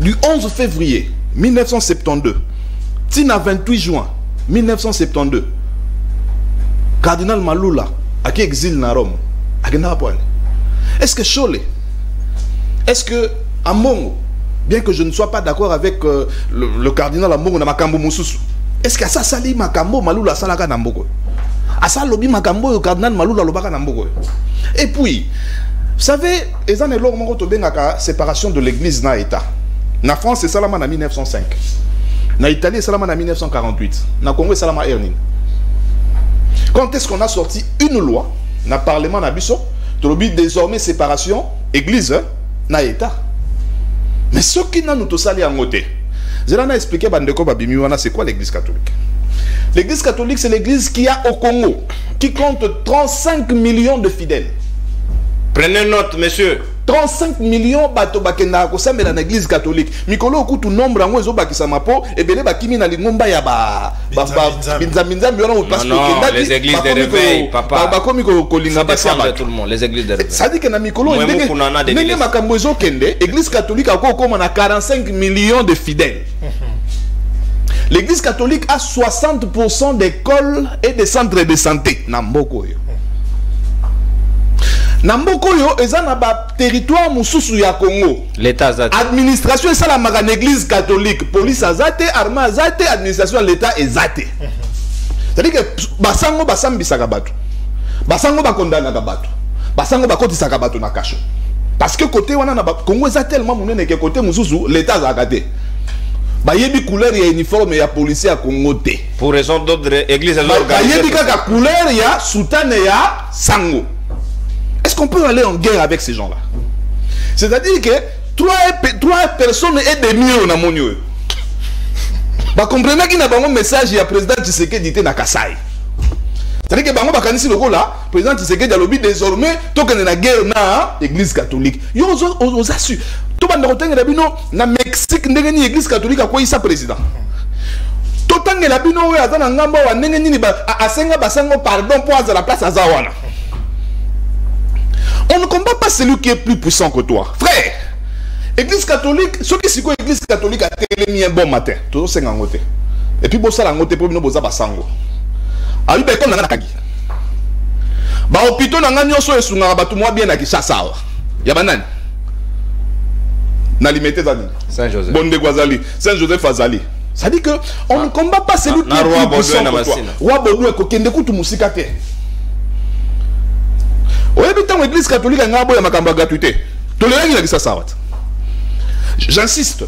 du 11 février 1972 ntina 28 juin 1972 cardinal malula aki exil na rome akendaka pwani est ce que chole est ce que ambongo bien que je ne sois pas d'accord avec euh, le, le cardinal ambongo na makambo mosusu. Est ce que asa asali makambo malula asalaka na mboka oyo asa alobi makambo oyo cardinal malula alobaka na mboka oyo et puis vous savez eza na eloko moko tobengaka séparation de l'église na état. Na france esalama na 1905 na italie esalama na 1948 na congo esalama air nini quand est-ce qu'on a sorti une loi na parlement na désormais séparation église na état? Mais soki nanu tosali yango te zela na expliqué bandeko babimi c'est quoi l'église catholique? L'église catholique c'est l'église qui a au congo qui compte 35 millions de fidèles. Prenez note monsieur 35 millions bato bakendaka kosambela na église catholique. Mikolo okutu nombre yango ezobakisama mpo ebele bakimi na lingomba ya binzambinzambi. wana moto Non, non, les églises de réveil, papa. bakomi kolinga basi ke na mikolo ndenge makambo ezokende église catholique akoki kokóma na 45 millions de fidèles. L'église catholique a 60% d'écoles et de centres de santé na mboka oyo na mboka oyo eza na baterritoire mosusu ya congo. Administration esalamaka na église catholique. Police aza te armée aza te administration ya l'état eza te c'est-à-dire que basango basambisaka bato. Basango bakondanaka bato. Basango bakotisaka bato na kasho parce que côté wana na congo eza tellement monene ke côté mosusu l'état azalaka te bayebi couleur ya uniforme ya policier ya congo te. Pour raison d'ordre église bayebi kaka couleur ya soutane ya sango est-ce qu'on peut aller en guerre avec ces gens-là c'est-à-dire que trois, pe- trois personnes et demi oyo namoni oyo bakomprenaki na bango message ya président tshisekedi te na kasai c'est-à-dire que bango bakanisi lokola président tshisekedi alobi désormais tokende na guerre na église catholique yo oza su tobanda kotangela bino na mexique ndenge nini église catholique akweyisa président totangela bino oyo aza na ngambo awa ndenge nini a- asenga basango pardon mpo azala place aza wana on ne combat pas celui qui est plus puissant que toi. Frère église catholique soki sikoyo église catholique atelemi un bon matin tozosenga yango te. Et puis bosala yango te mpo bino boza basango. Abi baekole nanga nakangi bahopito na nga nyonso oyo esungaka bato mwa bien na kishasa awa. Ya banani? Na limete eza nini saint joseph bondeko azali saint joseph azali. Ça dit que on ne combat pas celui qui na est plus puissant na que toi. Roi Baudouin kokende kutu musika te oyebi ntango église catholique anga boya makambo ya gratuité tolelaki na kisasa wat j'insiste.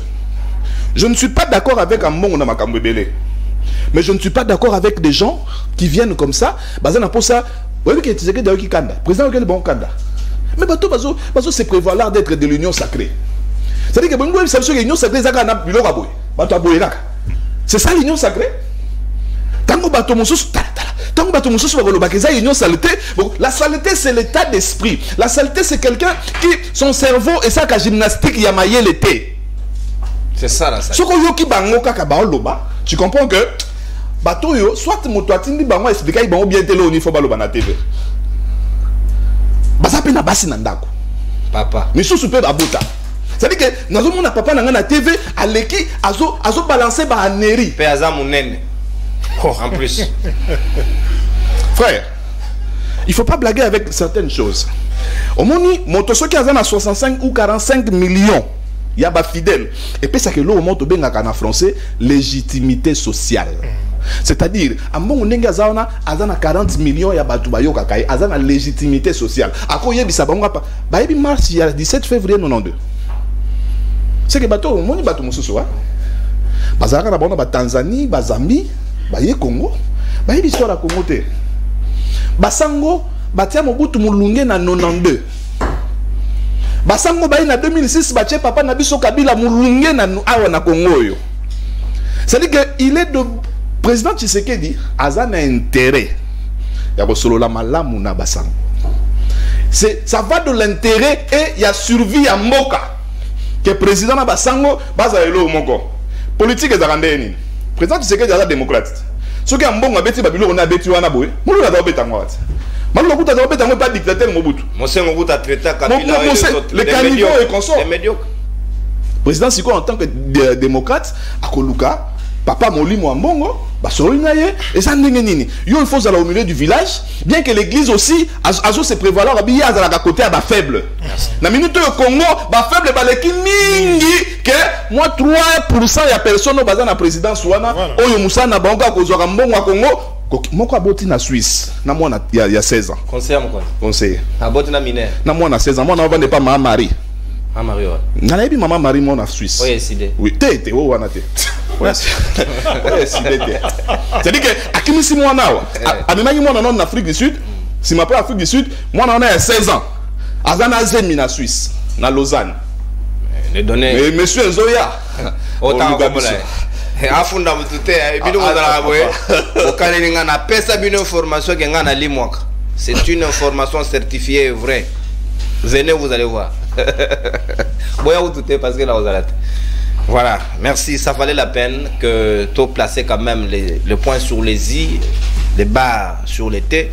Je ne suis pas d'accord avec ambongo na makambo ebele. Mais je ne suis pas d'accord avec des gens qui viennent comme ça baza na mposa oyebi ke tshisekedi ayoki kanda président ayokeli bango kanda. Mais bato bazo se prévaloir d'être de l'union sacrée. C'est-à-dire que bolingo oyebisa biso ke union sacrée eza kaka na biloko ya boye. Bato ya boye kaka. C'est ça l'union sacrée? Ntango bato mosusu tala tala. Ntango bato mosusu bakolobaka eza union saleté. La saleté c'est l'état d'esprit. La saleté c'est quelqu'un qui son cerveau esalaka gymnastique ya mayele te. C'est ça la soki oyoki bango kaka baoloba tu comprends que bato oyo soit moto atindi bango aexplikaki bango bien te leoni fo baloba na tv baza mpe na basi na ndako. Papa. Misusu mpe babota cestadire ke nazomona papa na ngai na tv aleki azo- azobalanse baaneri mpe aza monene en plus. Frère il faut pas blaguer avec certaines choses. Omoni moto soki aza na 65 ou 45 millions. Ya bafidèle epesaka eloko moko tobengaka na français légitimité sociale. C'est-à-dire ambongo ndenge aza wana aza na 40 millions ya bato bayokaka ye aza na légitimité sociale. Akoyebisa bango apa? Bayebi mars ya 17 février 92 seke bato omoni bato wa? Na bango na batanzanie bazambi baye congo. Bayebi histoire ya congo basango batia mobutu molunge na 92 basango baye na 2006 batie papa na biso kabila molunge na awa na congo oyo. C'est-à-dire que il est de président tshisekedi aza na intérêt ya kosolola malamu na basango. C'est ça va de l'intérêt et ya survie ya mboka. Ke président na basango bazala eloko moko. Politique ezalaka ndenge nini? Président tshisekedi aza démocrate. Soki ya mbongo abeti babiloko ne abeti wana boye. Mololo aza kobeta yango wati malolo kuta aza kobeta yango epa dictateur mobutu le caniveau et consort. président sikoyo en tant que dé- démocrate akoluka papa molimo ya mbongo basololi na ye eza ndenge nini? Yo il faut ozala au milieu du village bien que l'église aussi az- azo se prévaloir abi ye azalaka côté ya bafaible. Na minute oyo congo bafaible baleki mingi ke mwa 3 ya personne baza na présidence wana oyo mosala na bango kaka kozwaka mbongo ya congo moko aboti na swisse na mwana ya, ya 16 ans. Conseiller mokonzi conseiller. Aboti na minere na mwana 16 ans mwana ovande pa mama marie amario nga nayebi mama marie mwana suisse. Oyo eside oui. Te te oyo wana te oyo eside te c'est-à-dire que akimisi mwana awa A- amemaki mwana nano na afrique du sud. Nsima mpe afrique du sud. Mwana wana ya 16 ans. Aza na zemi na swisse na lausanne. Mais monsieur ezoya Oluka biso. afunda motu te bino Ah, kozalaka ah, boye. papa. okaneli ngai napesa bino information ke ngai nalimwaka c'est une information certifiée et vraie. Venez vous allez voir voilà merci ça valait la peine que to placer quand même le point sur les i les barres sur les t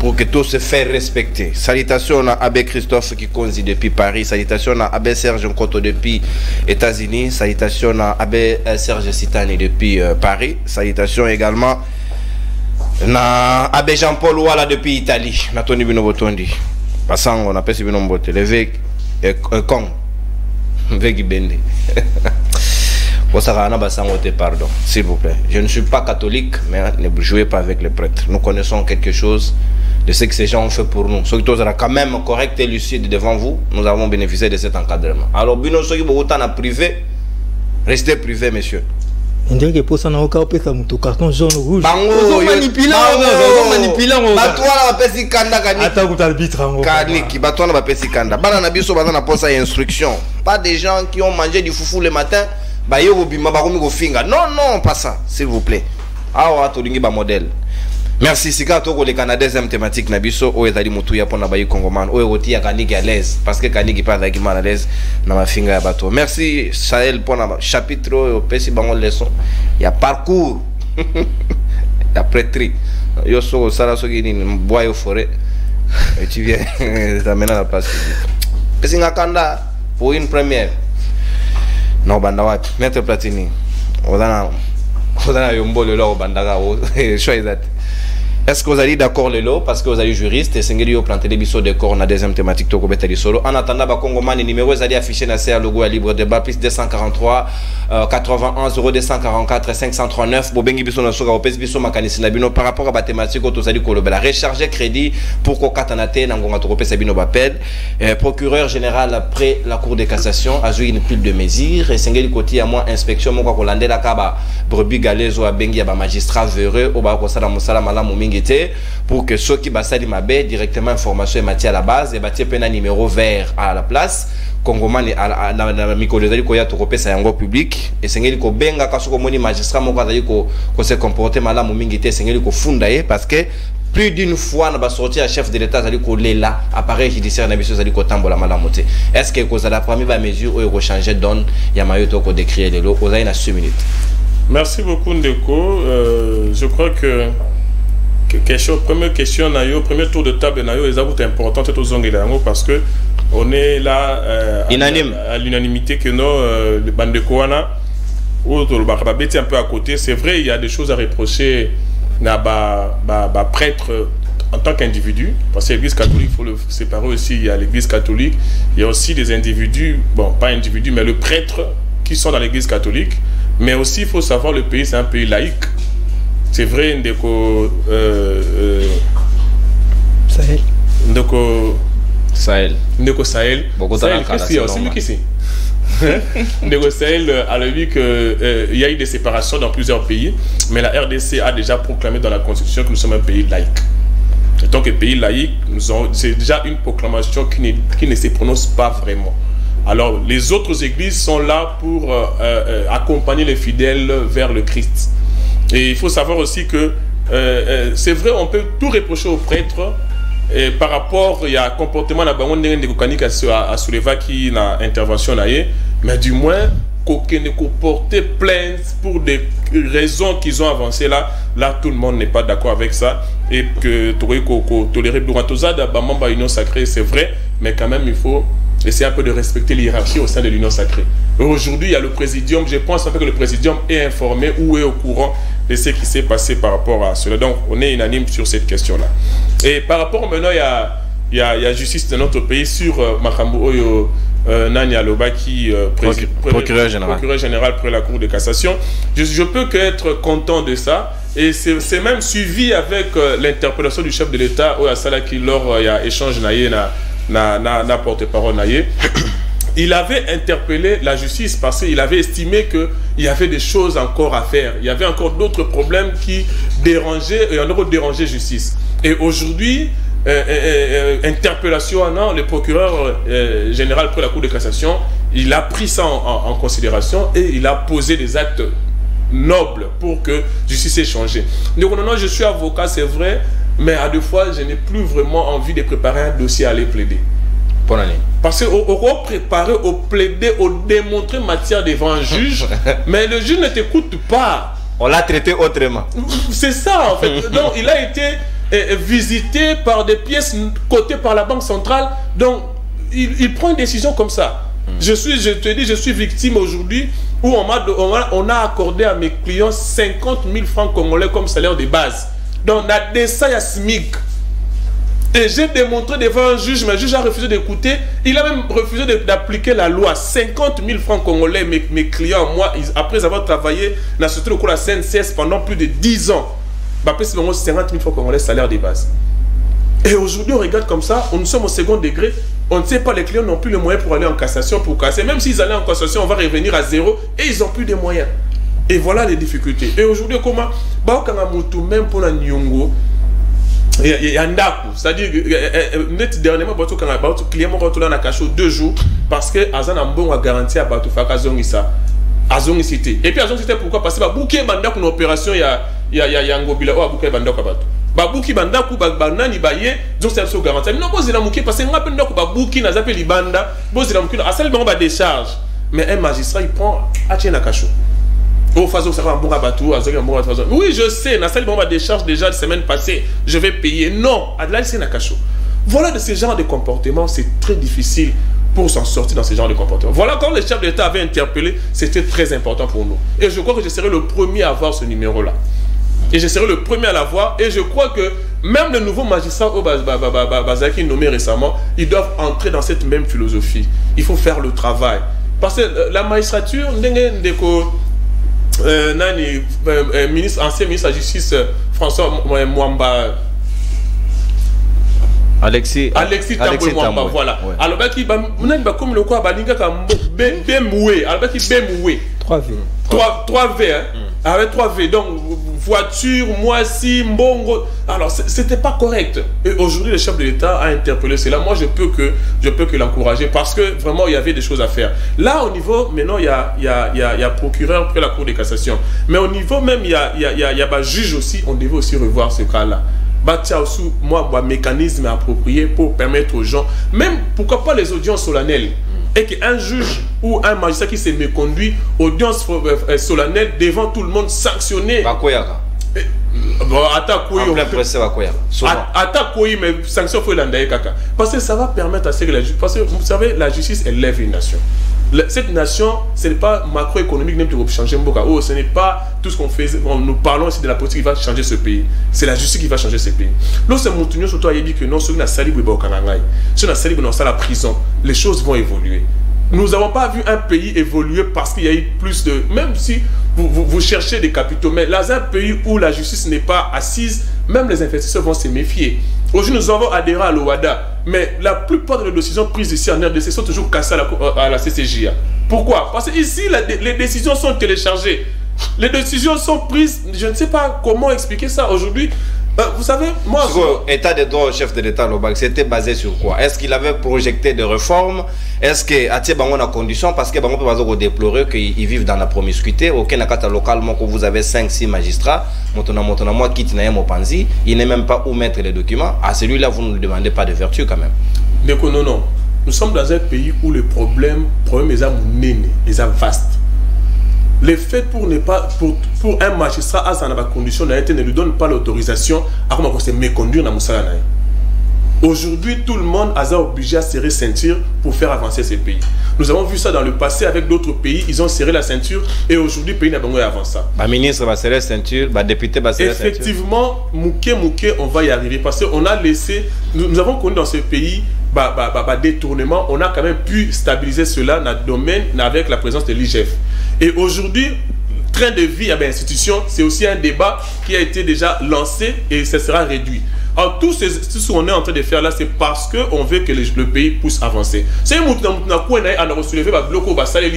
pour que tout se fait respecter. Salutations à Abbé Christophe Kikonzi depuis Paris. Salutations à Abbé Serge Nkoto depuis États-Unis. Salutations à Abbé euh, Serge Sitani depuis euh, Paris. Salutations également na Abbé Jean-Paul Wala depuis Italie. Na Tony Je ne suis pas catholique, mais ne jouez pas avec les prêtres. Nous connaissons quelque chose de ce que ces gens ont fait pour nous. Qui sont quand même correct et lucide devant vous, nous avons bénéficié de cet encadrement. Alors, Bino, autant en privé, restez privé, messieurs. Ndenge mposa na oka opesa moto carton jaune rouge. Bango, ozomanipula ozomanipula bato wana bapesi kanda kaniki. Ata kuta arbitre yango kaniki bato wana bapesi kanda. Bana na biso baza na posa ya instruction. Pas des gens qui ont mangé du foufou le matin baye kobima bakomi kofinga. Non non pas ça s'il vous plaît. Awa tolingi bamodèle merci sika. Tokoleka na deuxième thématique na biso oyo ezali motuya mpona bayi congoman. Oyo kotia kaniki à l'aise. Parce que kaniki mpe azalaki mal à l'aise na mafinga ya bato merci sahel mpona chapitre oyo opesi bango leçon. Ya parcours. Ya prêtrie yo soko osala soki nini bois yo forêt. Et tu viens t'amènes à la place. Pesi nga pour une première. Na obanda wapi maître platini oza na oza na yombo lelo akobandaka choix eza est-ce que vous allez d'accord lelo parce que vous allez juriste et sengeli yo planter des biso corps na deuxième thématique solo en attendant ba congomani numéro vous allez afficher na ser logo à libre débat plus 243 euh, 91 244 539 bo bengi biso na soka opesi biso makanisi na bino par rapport à ba thématique to zali ko lobela recharger crédit pour ko katana te na procureur général après la cour de cassation a joué une pile de mesures et sengeli koti à moi inspection. Ya te pour que ceux qui basali mabe directement information et matière à la base et batie pena numéro vert à la place. Kongomani na mikolo ezali koya tokopesa yango public. Esengeli kobengaka soki omoni magistrat moko azali ko- kose comporte malamu mingi te esengeli kofunda ye parce que plus d'une fois na basorti ya chef de l'état azali kolela appareil judiciaire na biso ezali kotambola malamu te est ce que ekozala parmi bamesure oyo ekochange donne ya mayo to kodécrie lelo ozali na 6 minutes. Merci beaucoup Ndeko. Euh, je crois que question, première question nayo, premier tour de table nayo, est important tout aux parce que on est là euh, à- Unanime. à, l'unanimité que non euh, le Bandekoana ou le Bakababeti un peu à côté. C'est vrai, il y a des choses à reprocher na ba, ba, ba prêtre en tant qu'individu, parce que l'Église catholique, il faut le séparer aussi, il y a l'Église catholique, il y a aussi des individus, bon, pas individus, mais le prêtre qui sont dans l'Église catholique, mais aussi il faut savoir le pays, c'est un pays laïque. C'est vrai, Ndeko, euh, euh, est. Ndeko, sahel Ndeko Sahel, Sahel, qu'est-ce qu'il y a? c'est aussi, lui, qui c'est Ndeko Sahel euh, a vu qu'il y a eu des séparations dans plusieurs pays, mais la RDC a déjà proclamé dans la Constitution que nous sommes un pays laïque. En tant que pays laïque, c'est déjà une proclamation qui ne, qui ne se prononce pas vraiment. Alors, les autres églises sont là pour euh, euh, accompagner les fidèles vers le Christ. Et il faut savoir aussi que euh, euh, c'est vrai, on peut tout reprocher aux prêtres par rapport il y a comportement na bango ndenge ndeko kanika qui na intervention na mais du moins kokende ko porter plainte pour des raisons qu'ils ont avancées là. Là tout le monde n'est pas d'accord avec ça. Et que tolérer durant tozada ba membre ya union sacrée c'est vrai mais quand même il faut essayer un peu de respecter l'hierarchie au sein de l'union sacrée aujourd'hui il y a le présidium je pense un peu que le présidium est informé ou est au courant de ce qui s'est passé par rapport à cela donc on est unanime sur cette question là et par rapport maintenant il y a il y a, il y a justice de notre pays sur euh, Makambo Oyo euh, Nani Aloba qui euh, Procu- procureur général. procureur général près la Cour de cassation. Je, je peux qu'être content de ça. Et c'est c'est même suivi avec euh, l'interpellation du chef de l'État, Oya Sala, qui lors euh, il y a échange na, na, na, na porte-parole naïe. Il avait interpellé la justice parce qu'il avait estimé qu'il y avait des choses encore à faire. Il y avait encore d'autres problèmes qui dérangeaient, et en aurait dérangé justice. Et aujourd'hui, euh, euh, euh, interpellation, non, le procureur général pour la Cour de cassation, il a pris ça en considération et il a posé des actes nobles pour que justice ait changé. Donc non, non, je suis avocat, c'est vrai, mais à deux fois, je n'ai plus vraiment envie de préparer un dossier à aller plaider. bonne année Parce qu'on on préparer, au plaider, au démontrer matière devant un juge, mais le juge ne t'écoute pas. on l'a traité autrement C'est ça en fait. Donc il a été euh, visité par des pièces cotées par la Banque centrale. Donc il, il prend une décision comme ça. Je suis, je te dis, je suis victime aujourd'hui où on a, on a accordé à mes clients 50 000 francs congolais comme salaire de base. Donc on a des ça à. Et j'ai démontré devant un juge, mais le juge a refusé d'écouter. Il a même refusé d'appliquer la loi. 50 000 francs congolais, mes, clients, moi, après avoir travaillé dans la cours de la CNCS pendant plus de 10 ans, bah, c'est vraiment 50 000 francs congolais salaire de base. Et aujourd'hui, on regarde comme ça, on nous sommes au second degré, on ne sait pas, les clients n'ont plus les moyens pour aller en cassation, pour casser. Même s'ils allaient en cassation, on va revenir à zéro et ils n'ont plus de moyens. Et voilà les difficultés. Et aujourd'hui, comment Bah, quand a même pour la Nyongo, il y a- il y a ndako c'est-à-dire net dernièrement kanga bato client moko tola na kasho deux jours parce que aza na mbongo ya garantie ya bato faka azongisa azongisi te et puis azongisi te pourquoi? Parce que babuki ye bandako na opération ya ya ya ya ngobila. Oyo abuki ye bandako ya bato babuki bandako ba- banani baye zongisa biso garantie no bozela moke parce que nga mpe ndako babuki naza mpe libanda bozela moke asali bango badécharge mais un magistrat il prend atie na oui je sais na salle bon va décharge déjà la semaine passée je vais payer non adla c'est na cacho voilà de ce genre de comportement c'est très difficile pour s'en sortir dans ce genre de comportement voilà quand le chef d'État avait interpellé c'était très important pour nous et je crois que je serai le premier à avoir ce numéro là Et je serai le premier à la voir. Et je crois que même les nouveaux magistrats au Bazaki nommés récemment, ils doivent entrer dans cette même philosophie. Il faut faire le travail. Parce que euh, la magistrature, euh, nani, euh, euh, ministre, ancien ministre de la Justice, François Mwamba, Alexis Alexis Tamboué Mwamba, voilà. Ouais. Alors, bah, qui, bah, nani, bah, comme le quoi, bah, linga, ka, be- bemoué. Alors, bah, qui bemoué. 3 V. 3, 3 V, hein. Avec 3 V. Donc, voiture, moisi, mbongo. Alors, c'est- c'était pas correct. Et aujourd'hui, le chef de l'État a interpellé cela. Moi, je peux que, je peux que l'encourager parce que vraiment, il y avait des choses à faire. Là, au niveau, maintenant, il y a, y a, y a, procureur près la Cour de cassation. Mais au niveau même, il y a, y a, y a, juge aussi. On devait aussi revoir ce cas-là. Tiens, aussi, moi, mécanisme approprié pour permettre aux gens, même pourquoi pas les audiences solennelles, et qu'un juge ou un magistrat qui s'est méconduit, audience euh, euh, solennelle devant tout le monde sanctionné. Eh, Bon, Attaque oui, mais sanction faut l'endayer kaka. Parce que ça va permettre à ce que la justice. Parce que vous savez, la justice elle lève une nation. Cette nation, ce n'est pas macroéconomique même pour changer. Oh, ce n'est pas tout ce qu'on fait. Bon, nous parlons aussi de la politique qui va changer ce pays. C'est la justice qui va changer ce pays. Lorsque Moutounio surtout a dit que non, ceux qui n'ont sali qui sali dans la prison, les choses vont évoluer. Nous n'avons pas vu un pays évoluer parce qu'il y a eu plus de... Même si vous, vous, cherchez des capitaux, mais dans un pays où la justice n'est pas assise, même les investisseurs vont se méfier. Aujourd'hui, nous avons adhéré à l'OADA, mais la plupart de nos décisions prises ici en RDC sont toujours cassées à la, à la CCJA. Pourquoi? Parce que ici, les décisions sont téléchargées. Les décisions sont prises, je ne sais pas comment expliquer ça aujourd'hui. Euh, vous savez, moi... Siko, état de droit au chef de l'état Lobak c'était basé sur quoi? Est-ce qu'il avait projeté des réformes? Est-ce que atie bango na condition? Parce que bango peut déplorer qu'ils ils vivent dans la promiscuité aucun nakata localement que vous avez 5 6 magistrats motona motona moi quitte na mopanzi il n'est même pas où mettre les documents. À celui-là vous ne lui demandez pas de vertu quand même. Ndeko, non, non. Nous sommes dans un pays où le problème, problème est néné, est vaste. Le fait pour ne pas pour, un magistrat à sa condition ne lui donne pas l'autorisation à comment se méconduire dans Moussala na. Aujourd'hui, tout le monde a obligé à serrer ceinture pour faire avancer ces pays. Nous avons vu ça dans le passé avec d'autres pays. Ils ont serré la ceinture et aujourd'hui, le pays n'a pas avancé. ba ministre ba serrer ceinture ba député ba serrer ceinture Effectivement, mouké, mouké, on va y arriver parce qu'on a laissé, nous, nous avons connu dans ce pays bah, bah, bah, bah, détournement, on a quand même pu stabiliser cela dans le domaine avec la présence de l'IGF. Et aujourd'hui, train de vie à l'institution, c'est aussi un débat qui a été déjà lancé et ça sera réduit. Alors, tout, ces, tout ce qu'on est en train de faire là, c'est parce qu'on veut que le, le pays puisse avancer. C'est un mouton on a soulevé le bloc au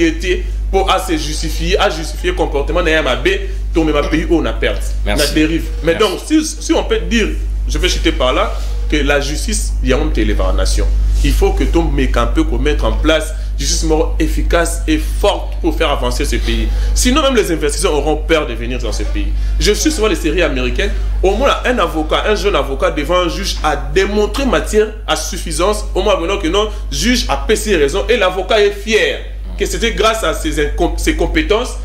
été pour à se justifier, à justifier le comportement d'un MAB, tomber ma pays où on a perdu. Merci. La dérive. Mais Merci. donc, si, si on peut dire, je vais chuter par là, que la justice, il y a une télévision nation. Il faut que ton peu qu'on mette en place justice mort efficace et forte pour faire avancer ce pays. Sinon, même les investisseurs auront peur de venir dans ce pays. Je suis souvent les séries américaines. Au moins, un avocat, un jeune avocat devant un juge a démontré matière à suffisance. Au moins, maintenant que non, juge a passé raison et l'avocat est fier que c'était grâce à ses, ses compétences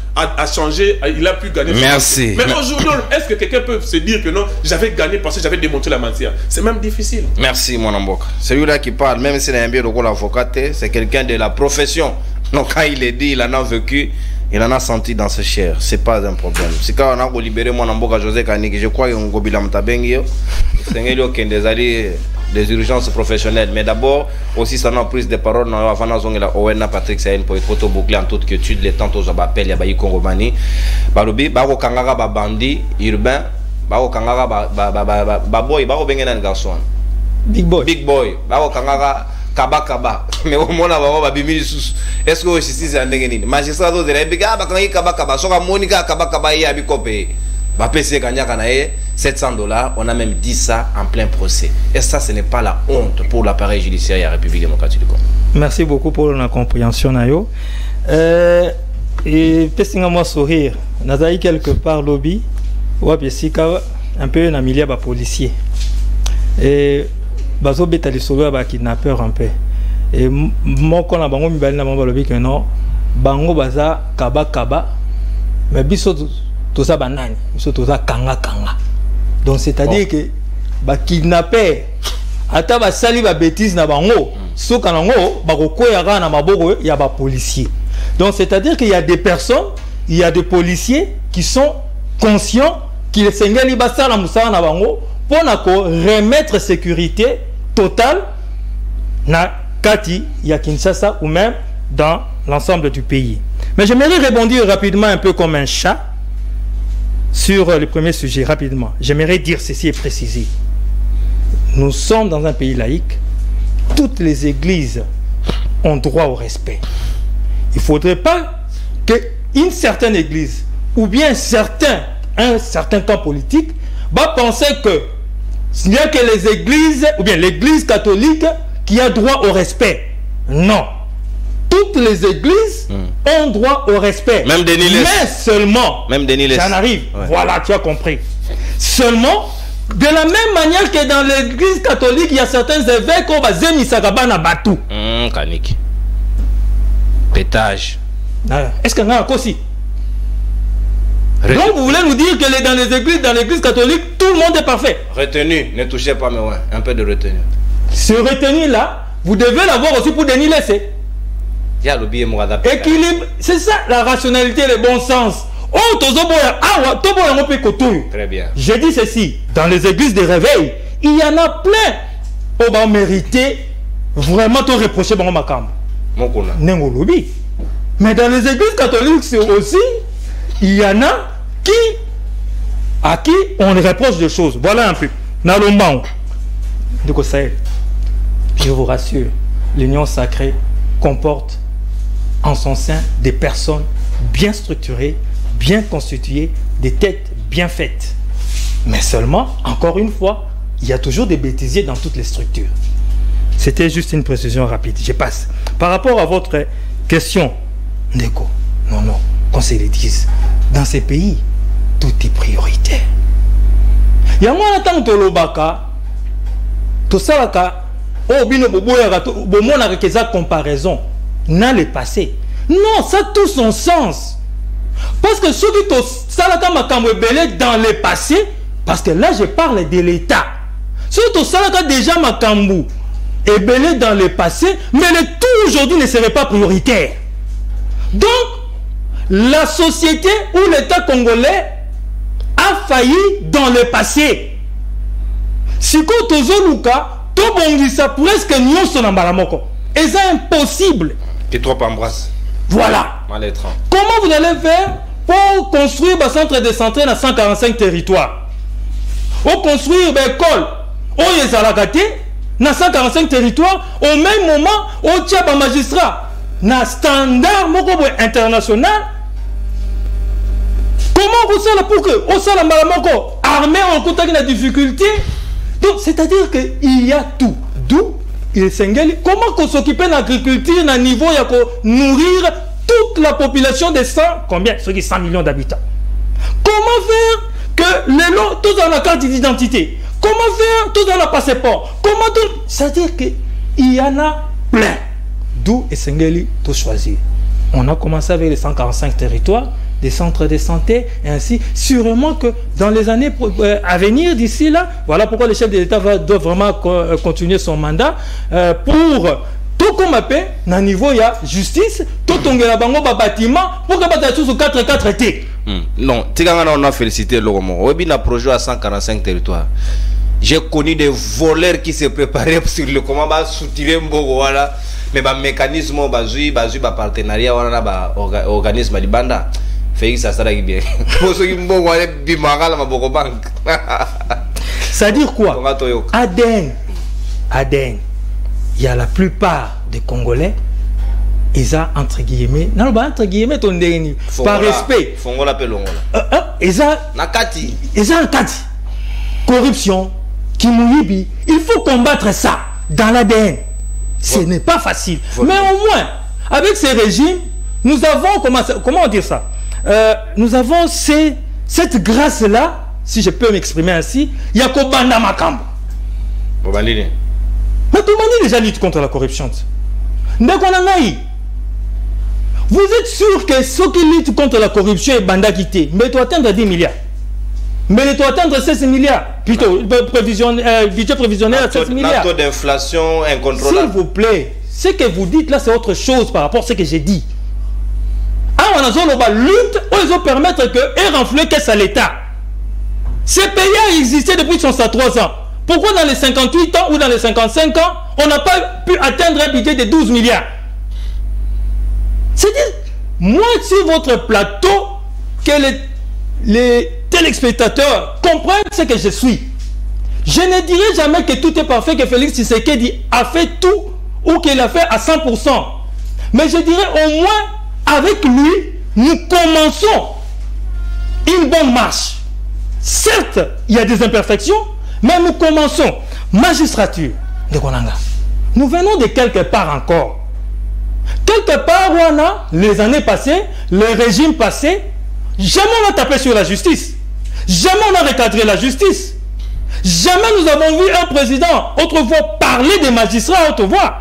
changer, à- il a pu gagner. Merci. Mais aujourd'hui, est-ce que quelqu'un peut se dire que non, j'avais gagné parce que j'avais démontré la matière? C'est même difficile. Merci, mon amboka. Celui-là qui parle, même s'il a un bien de rôle avocat, c'est quelqu'un de la profession. Donc, quand il est dit, il en a vécu, il en a senti dans ses chairs. C'est pas un problème. C'est quand on a libéré mon amboka José Kanik, je crois qu'on a libéré mon C'est des alliés des urgences professionnelles. Mais d'abord, aussi, ça n'a prise de parole dans avant la zone la Owena Patrick Sayen pour être bouclé en toute quiétude. Les temps aux appels, il y a eu Kongomani. Barobi, Baro Kangara, Bandi, urbain, Baro Kangara, Baboy, Baro Bengenan garçon Big boy. big boy bakokangaka kaba kaba me omona bango babimi lisusu est ce que justice ya ndenge nini? Magistrat ozela yebi a bakangi kaba kaba soki amoni kaka kaba kaba abikope ye bapesi ye kanyaka na ye 700 dollars on a même dit ça en plein procès et ça ce n'est pas la honte pour l'appareil judiciaire ya république démocratique du congo Merci beaucoup pour la compréhension nayo. Euh, et pesinga moi sourire. Quelque part lobby un peu na milieu ba policier. Et bazo ba un peu. Et moko na bango mibali na balobi que non bango baza kaba kaba mais toza banani biso toza kanga kanga. Donc c'est-à-dire Bon. que ba kidnapper ata basali babétise na bango soka nango bakokwea kaka na maboko ya bapolicier donc c'est à dire qu'il y a des personnes il y a des policiers qui sont conscients kilesengeli basala mosala na bango mpona koremettre sécurité totale na kati ya kinshasa ou même dans l'ensemble du pays mais j'aimerais rebondir rapidement un peu comme un chat sur le premier sujet rapidement j'aimerais dire ceci et préciser nous sommes dans un pays laïque toutes les églises ont droit au respect il ne faudrait pas qu'une certaine église ou bien certain, un certain camp politique va penser que ce n'est que les églises, ou bien l'église catholique qui a droit au respect. Non. Toutes les églises ont droit au respect. Même Denis Les- Mais seulement, Même Denis Les- ça arrive. Ouais. Voilà, tu as compris. Seulement, de la même manière que dans l'église catholique, il y a certains évêques qui ont Batou. Kaniki. Pétage. Ah, Est-ce qu'il y en a aussi Donc vous voulez nous dire que les- dans les églises, dans l'église catholique, tout le monde est parfait. Retenu, ne touchez pas, mais ouais, un peu de retenue. Ce retenu-là, vous devez l'avoir aussi pour Denis Lessé. Équilibre, c'est ça la rationalité, le bon sens. Oh, tozoboya, toboya kotoyo. Je dis ceci, dans les églises de réveil, il y en a plein. On va mériter vraiment te reprocher bango makambo. Mokuna. Nengo lobi. Mais dans les églises catholiques c'est aussi, il y en a qui, à qui on reproche des choses. Voilà un peu. Nalombango. Je vous rassure, l'union sacrée comporte en son sein des personnes bien structurées, bien constituées, des têtes bien faites. Mais seulement, encore une fois, il y a toujours des bêtisiers dans toutes les structures. C'était juste une précision rapide. Je passe. Par rapport à votre question, Ndeko, non, non, qu'on se le dise, dans ces pays, tout est prioritaire. Il y a moins de temps tout ça, oh, bino bomonaka que ça comparaison, n'a le passé. Non, ça a tout son sens. Parce que ceux qui salaka makambo ebele dans le passé, parce que là je parle de l'État. Ceux qui salaka déjà makambo ebele dans le passé, mais le tout aujourd'hui ne serait pas prioritaire. Donc, la société ou l'État congolais a failli dans le passé. sikoyo tozoluka tobongisa presque nyonso na mbala moko eza impossible Qui trop embrasse. voilà. Étrange. Comment vous allez faire pour construire un centre de santé dans 145 territoires? Pour construire une école. Oyo ezalaka te na 145 territoires au même moment otia bamagistrat na standard moko boye international. Comment kosala pour que osala mbala moko armée okutaki na difficulté donc c'est à dire que il y a tout esengeli comment kosoccupe na agriculture na niveau ya konourrir toute la population de 100 combien? Soki 100 millions d'habitants. Comment faire que lelo tozala na carte d'identité? Comment faire tozala na passeport? Comment tout c'est-à-dire que il y en a plein. D'où esengeli to choisir. On a commencé avec les 145 territoires des centres de santé et ainsi sûrement que dans les années euh, à venir d'ici là voilà pourquoi le chef de l'État doit vraiment euh, continuer son mandat euh, pour tokoma mpe na niveau ya justice totongela bango babâtiment pour que batala susu 4 4 te Hmm. Non, Tiganga, on a félicité le roman. Oui, bien, projet à 145 territoires. J'ai connu des voleurs qui se préparaient sur le comment soutenir Mbogo, voilà. Mais bah, mécanisme, bah, zui, bah, zui, bah, partenariat, voilà, bah, orga- organisme, libanda. Félix, ça sera bien. C'est-à-dire quoi? Aden, Aden, il y a la plupart des Congolais, ils ont entre guillemets, non, bah, entre guillemets, ton dernier, par respect, Fongola Pelongola. euh, euh, ils ont, Nakati. ils ont un cadre. Corruption, Kimouyibi, il faut combattre ça dans l'ADN. Ce n'est pas facile. Mais au moins, avec ces régimes, nous avons, comment, ça- comment dire ça? Euh, Nous avons ces- cette grâce-là, si je peux m'exprimer ainsi, Yakobanda Makambo. Bobandini. Mais tout le monde déjà lutte contre la corruption. Vous êtes sûr que ceux qui luttent contre la corruption est banda quitté Mais doit atteindre 10 milliards. Mais il doit atteindre 16 milliards. Plutôt, euh, prévision, euh, budget prévisionnel à 16 Un milliards. taux d'inflation S'il incontrôlable. vous plaît, ce que vous dites là, c'est autre chose par rapport à ce que j'ai dit. Ah, on a zone lutte, où ils ont permettre que et renfler que ça l'État. Ce pays a existé depuis 63 ans. Pourquoi dans les 58 ans ou dans les 55 ans, on n'a pas pu atteindre un budget de 12 milliards? C'est-à-dire, moi, sur votre plateau, que les, les téléspectateurs comprennent ce que je suis. Je ne dirai jamais que tout est parfait, que Félix Tshisekedi a fait tout ou qu'il a fait à 100%. Mais je dirais au moins, avec lui, nous commençons une bonne marche. Certes, il y a des imperfections, mais nous commençons. Magistrature de Konanga. Nous venons de quelque part encore. Quelque part, on a, les années passées, le régime passé, jamais on a tapé sur la justice. Jamais on a recadré la justice. Jamais nous avons vu un président autrefois parler des magistrats à.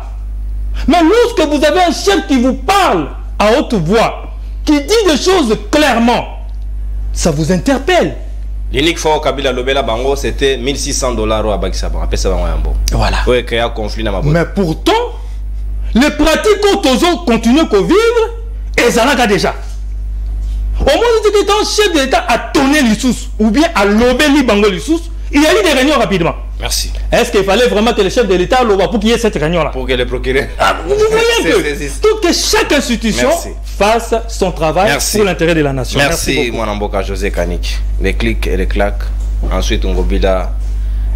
Mais lorsque vous avez un chef qui vous parle à haute voix, qui dit des choses clairement, ça vous interpelle. L'unique fois où Kabila Lobela Bango, c'était 1600 dollars au. Après ça, Voilà. Oui, a un conflit dans ma boîte. Mais pourtant, les pratiques autozones continuent à vivre et ça n'a déjà. Au moins, que un chef d'État a tourné les sous ou bien a lobé les bango les sous, il y a eu des réunions rapidement. Merci. Est-ce qu'il fallait vraiment que le chef de l'État l'oba pour qu'il y ait cette réunion-là Pour que le procureur. Ah, Vous voyez. Pour que chaque institution Merci. fasse son travail Merci. pour l'intérêt de la nation. Merci, beaucoup. mon amboka José Kanik. Les clics et les claques. Ensuite, on gobila.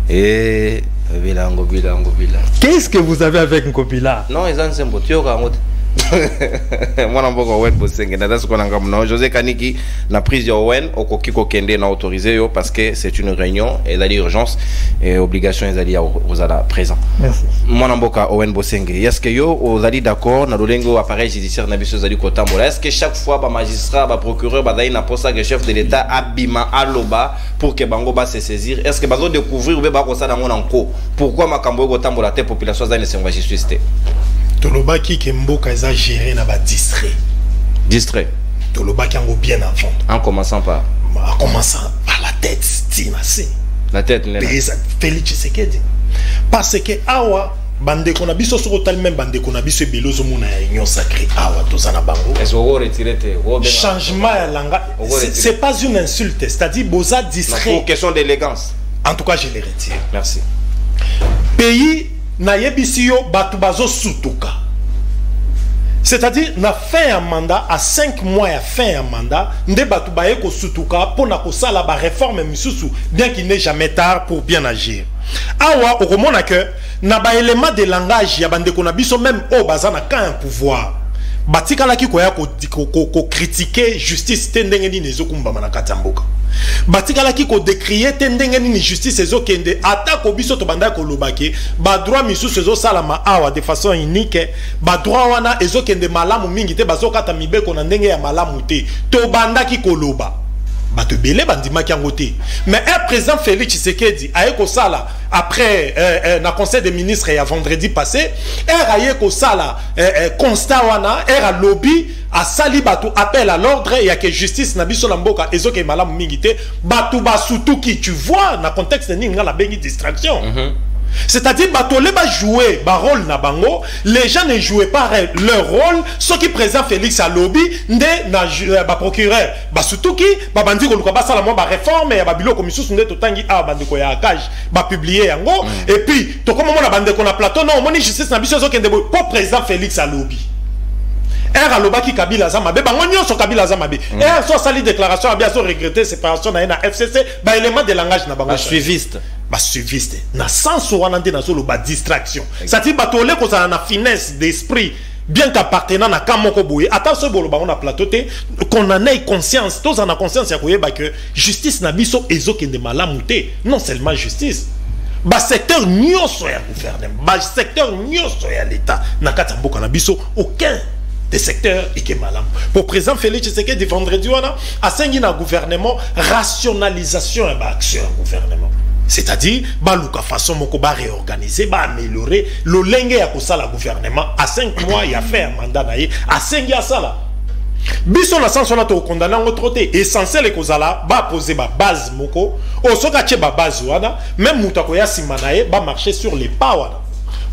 Et. Ngobila, ngobila, ngobila. Qu'est-ce que vous avez avec Nkopila Non, ils ont un beau tuyau quand mwana mboka owen bosenge naza sikoyo na ngambo na yo josé kaniki na prise ya owen okoki kokende na autorise yo parce que c'est une réunion ezali urgence et obligation ezali ya présent. Merci. mwana mboka owen bosenge est ce que yo ozali d'accord na lolenge oyo appareil judiciaire na biso ezali kotambola? Est ce que chaque fois bamagistrat baprocureur bazali na mposa que chef de l'état abima aloba pour que bango base saisir est ce que bazodécouvrir obe bakosala yango na nko? Pourquoi makambo oyo kotambola te population azali na esengo ya justice te? Tolobaki ke mboka eza géré na badistrait distrait tolobaki yango bien avant. En commençant par? En commençant par la tête tina se la tête eza félix tshisekedi. Parce que awa bandeko na biso soki otali meme bandeko na biso ebele ozomona ya union sacré awa toza na bango. Changement ya langa. C'est- pas une insulte c'est-à-dire boza distrait question d'élégance. En tout cas je le retire. Merci. Pays nayebisi yo bato bazosutuka. C'est-à-dire na fin ya mandat à 5 mois ya fin ya mandat nde bato baye kosutuka mpona kosala baréforme misusu bien qu'il n'est jamais tard pour bien agir. Awa okomona ke na baélément de langage ya bandeko même oyo baza na camp pouvoir batikalaki koya kokritike ko, ko, ko justice te ndenge nini ezokumbama na kati ya mboka. Batikalaki kodécrie te ndenge nini justice ezokende atako biso tobandaki kolobaki badroit misusu ezosalama awa de façon unique badroit wana ezokende malamu mingi te bazokata mibeko na ndenge ya malamu te. Tobandaki koloba bato ebele bandimaki yango te. Mais un président félix tshisekedi aye kosala après euh, euh, na conseil des ministres ya vendredi passé ere aye kosala euh, euh, constat wana ere alobi asali bato appel à l'ordre ya ke justice na biso na mboka ezokende malamu mingi te. Bato basutuki tu vois na contexte nini nga nabengi distraction. Mm -hmm. C'est-à-dire, Batolé va jouer ba rôle na bango, les gens ne jouaient pas leur rôle, ce qui présente Félix à lobby, nde na ju- ba procureur, ba sutuki, ba bandi ko ba sala mo ba réforme ya ba biloko misusu nde totangi. A bandi ko ya cage, ba publier yango, et puis to comme na bandi ko na plateau non, moni justice na biso zo kende bo po président Félix à lobby. ere alobaki kabila aza mabe bango nyonso kabila aza mabe. Ere so asali déclaration abi azo regrete séparation na na fcc baélément de langage na bango. Suiviste basuiviste na senso wana nde nazoloba distraction. C'est-à-dire bato ole kozala na finesse d'esprit bien qu'appartenant na camp moko boye. Ata soki boloba ngo na plateau te qu'on en ait conscience. Tozala na conscience ya koyeba ke justice na biso ezokende malamu te. Non seulement justice basecteur nyonso ya gouvernement basecteur nyonso ya l'état. Na kati ya mboka na biso aucun des secteurs eke malamu. Pour président félix tshisekedi vendredi wana asengi na gouvernement rationalisation ya baaction ya gouvernement c'est-à-dire baluka façon moko baréorganiser baaméliorer lolenge ya kosala gouvernement a 5 mois ya fin ya mandat na ye asengi asala biso na sanso wana tokokondana yango tro te essentiel ekozala bapose babase moko oyo soki atie babase wana même moto akoya nsima na ye bamarche sur les pas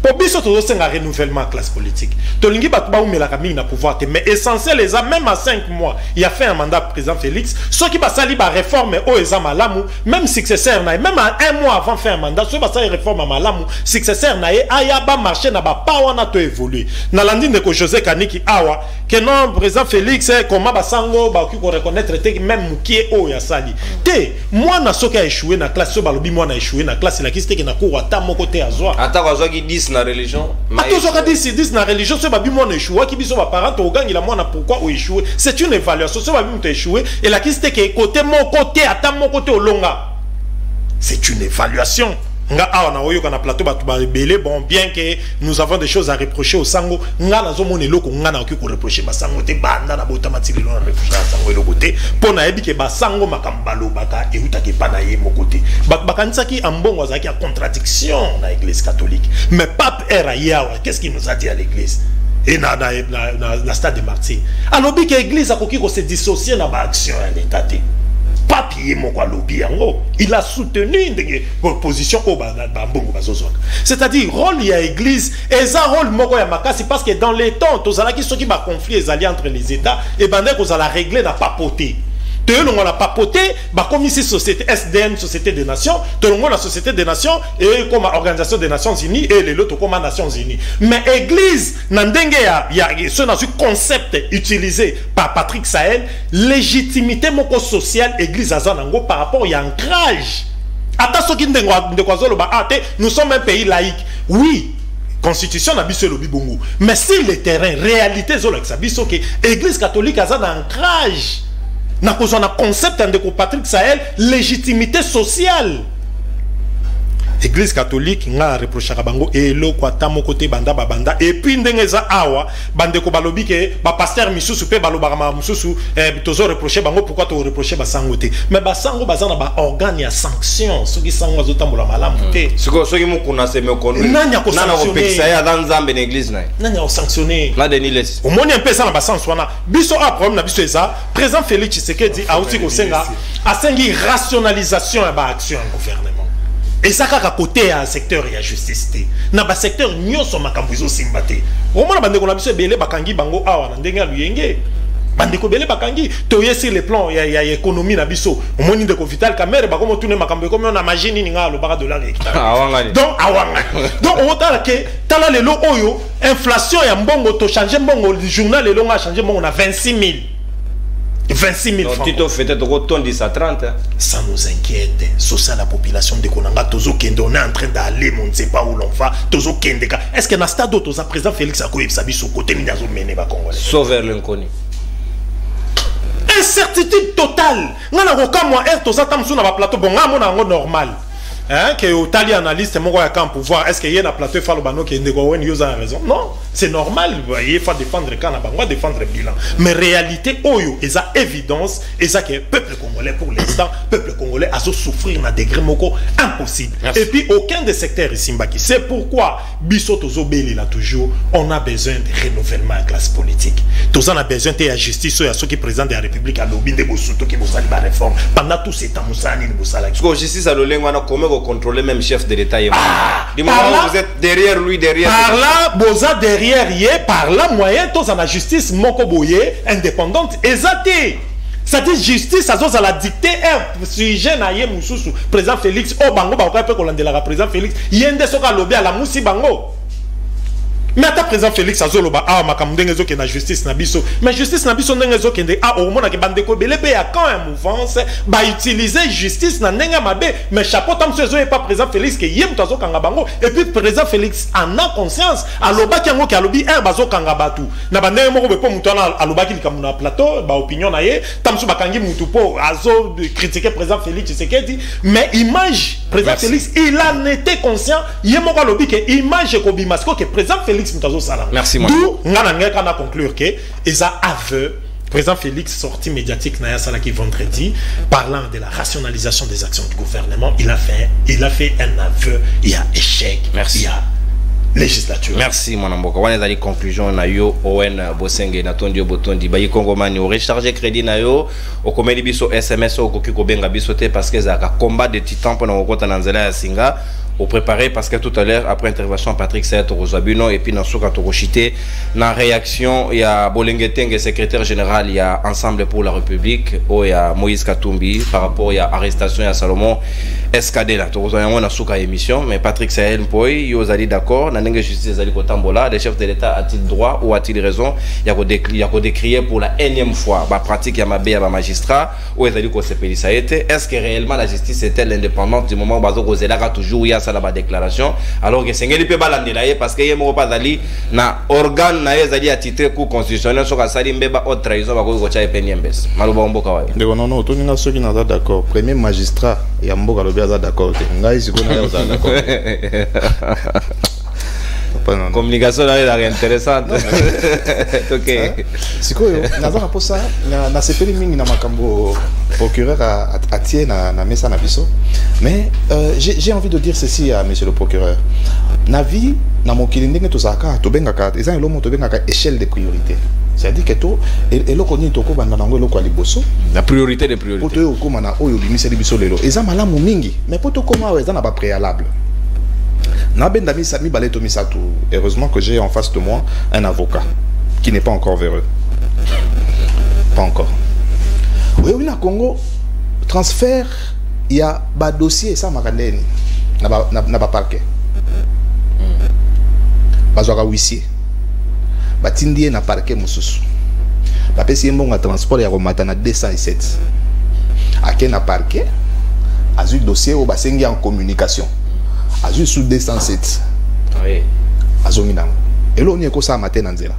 mpo biso tozosenga renouvellement classe politique tolingi bato baumelaka mingi na pouvoir mais essentiel même à 5 mois ya fin ya mandat président félix soki basali baréforme oyo eza malamu même successeur même à un mois avant fin ya mandat soki basali réforme ya malamu successeur na ye aya awa non président félix eh, koma basango même na classe na classe 10 na religion atozwaka 10 10 na religion soki babi mwana échouaki biso baparent tokogangela mwana pourquoi oéchoue c'est une évaluation soki babi moto échoué. Elakisi teke kote moko te ata moko te olonga c'est une évaluation nga awa na oyoka na plateau bato babele bon bien que nous avons des choses à reprocher au sango nga nazomona eloko nga nakoki koreproche basango te banda na botama ti na reproche basango eloko te. Mpo nayebi ke basango makambo balobaka eutaki epa na ye contradiction na église catholique. Mais pape ere aye awa qu'est ce qu'il nous a dit à l'église? Et na, na, na, na, na stade de martyr alobi ke église akoki kose dissocier na baaction ya te pape ye moko alobi yango il a soutenu ndenge position oyo bambongo c'est-à-dire rôle ya église eza rôle moko ya makasi parce que dans les temps tozalaki soki baconflit ezali entre les états ebandaki kozala réglé na papote toyolongo na papote bakomisi société sdn société des nations tolongo na société des nations ekoma organisation des nations unies e lelo tokoma nations unies. Mais église na concept utilisé par patrick sahel légitimité moko sociale église aza nango par rapport ya ancrage. Ata azoloba ah nous sommes un pays laïque. Oui constitution na biso mais sur le terrain réalité ezolakisa biso ke église catholique aza na ancrage na kozwa na concept ya ndeko patrick sahel légitimité sociale église catholique nga reprochaka bango eloko ata moko te banda babanda epuis ndenge eza awa bandeko balobi ke bapaster misusu mpe balobaka maka mosusu eh, tozo reproche bango pourkui toreproche basango te? Mais basango baza na baorgane ya sanction soki sango azotambola malamu te. Sikoyo soki mokuna seme Nani akosanctionne? okondnana kopekisa ye aza nzambe na église na ye. Nani akosanctionne na denis lesi omoni mpe eza na basanse wana. Biso a problème na biso eza président félix tshisekedi auti kosenga asengi rationalisation ya baaction ya gouvernement eza kaka kote ya secteur ya justice te na basecteur nyonso makambo ezosimba te omona bandeko na biso ebele bakangi bango awa na ndenge ya luyenge bandeko ebele bakangi. Toye sur le plan ya, ya économie na biso. Omoni ndeko vital camere bakomi otune makambo ekomi o na magie nini nga alobaka dollar hectare awangani donc awanga donc okotala ke tala lelo oyo inflation ya mbongo tochange mbongo journal lelo nga achange mbongo na 26 000 26 000 Donc, francs. Tito fete tokotondisa 30 hein. ça nous inquiète. Social la population ndeko na nga tozokende on est en train d'aller on ne sait pas où l'on va tozokende ka. Est ce que na stade oyo toza président félix akoyebisa biso kote nini azomene bacongolais sauveur l'inconnu incertitude totale. Nga na kokamwa r toza ta mosusu na baplateau bon nga mona yango normal. Hein, ke otali analyste moko ya camp pouvoir est ce que ye na plateau efa loba noke ndeko oza na raison? Non c'est normal ye fa défendre ka na bango défendre bilan. Mais réalité oyo eza évidence eza ke peuple congolais pour l'instant peuple congolais azosouffrir na degré moko impossible. Merci. et puis aucun des secteurs esimbaki c'est pourquoi biso tozobelela toujours on a besoin de renouvellement ya classe politique. Toza na besoin te ya justice oyo ya soki président de la république alobi nde bosutoki bosali baréforme pendant tout ce temps mosala nini bosalaki que justice à l'oleng wana comment vous contrôlez même chef de l'état et par là- où vous êtes derrière lui derrière par là boza derrière ye par là moyen toza na justice moko boye indépendante eza te c'est-à-dire justice azozala dicté un sujet na ye mosusu président félix oyo bango bakokai mpe kolandelaka président félix ye nde soki alobi alamusi bango mais ata président félix azoloba awa makambo ndenge ezokende na justice na biso. Mais justice na biso ndenge ezokende a okomonaki bandeko ebele mpe ya camp ya mouvance. Bautilize justice na ndenge ya mabe. Mais chapeau ta mosusu ezoyepa président félix ke ye moto azokanga bango. Et puis président félix en a conscience. Alobaki yango ke alobi r bazokanga bato na bandenge moko boye mpo moto wana alobaki likambo na plateau baopinion na ye. Ta mosusu bakangi motu mpo azokritike président félix tshisekedi. Mais image président Merci. félix il en était conscient. Ye moko alobi ke image ekobima sikoyo ke président félix moto azosala Merci, mon d'où na ngai kana conclure ke eza aveu président félix sortie médiatique na ye asalaki vendredi parlant de la rationalisation des actions du gouvernement il a fait, il a fait un aveu il y a échec Merci. il y a législature. Merci mwana mboka wana ezali conclusion na yo owen bosenge natondi yo botondi bayi kongomani orecharge crédit na yo okomeli biso sms okoki kobenga biso te parce que ezalaka combat de titan mpona kokota na nzela ya singa au préparer parce que tout à l'heure après intervention Patrick Sayat Rosabino et puis Nasuka Torochité na réaction il y a Bolengeteng secrétaire général il y a Ensemble pour la République il y a Moïse Katumbi par rapport il y a arrestation il y a Salomon SKD là Torozoyango Nasuka émission mais Patrick Sayat Mpoy yo allez d'accord na ndenge justice ezali kotambola le chef de l'état a-t-il droit ou a-t-il raison il y a il a décrier pour la énième fois ba pratique ya mabe ya ba magistrat ou ezali ko sepelisa été est-ce que réellement la justice est-elle indépendante du moment où bazo kozelaka toujours il y a ça la déclaration. Alors que sengeli pe balandela ye parce que ye moko na organe na ye ezali attitré cour constitutionnel soki asali mbeba haute trahison bakoki kotya ye pe niembesi maloba omboka wayo ndeko nono otoninga soki naza d'accord. Premier magistrat ya mboka alobi aza d'accord te. Ngai sikoyo naye ozala d'accord ezaka intéressante ok sikoyo naza na mposa nasepeli mingi na makambo procureur atie na, na mesa na biso mais euh, j'ai envie de dire ceci à monsieur le procureur. Na vie na mokili ndenge tozalaka tobengaka eza eloko moko tobengaka échelle de priorité c'est-à-dire que to eloko nini tokobanda nango eloko ya liboso? La priorité de priorité po toyo okóma na oyo obimiseli biso lelo. Eza malamu mingi mais po tokóma awa eza na bapréalable nabenda mibale to misato heureusement que j'ai en face de moi un avocat qui n'est pas encore véreux pas encore. Oyebi na congo transfert ya badossier esamaka ndeni na baparquet bazwaka huissier batindi ye na parquet mosusu. Bapesi ye mbongo ya transport ya komata na 207 ake na parquet azwi dossier oyo basengi en communication azwi sous 207 oui. azongi nango. Eloko nini ekosalama te na nzela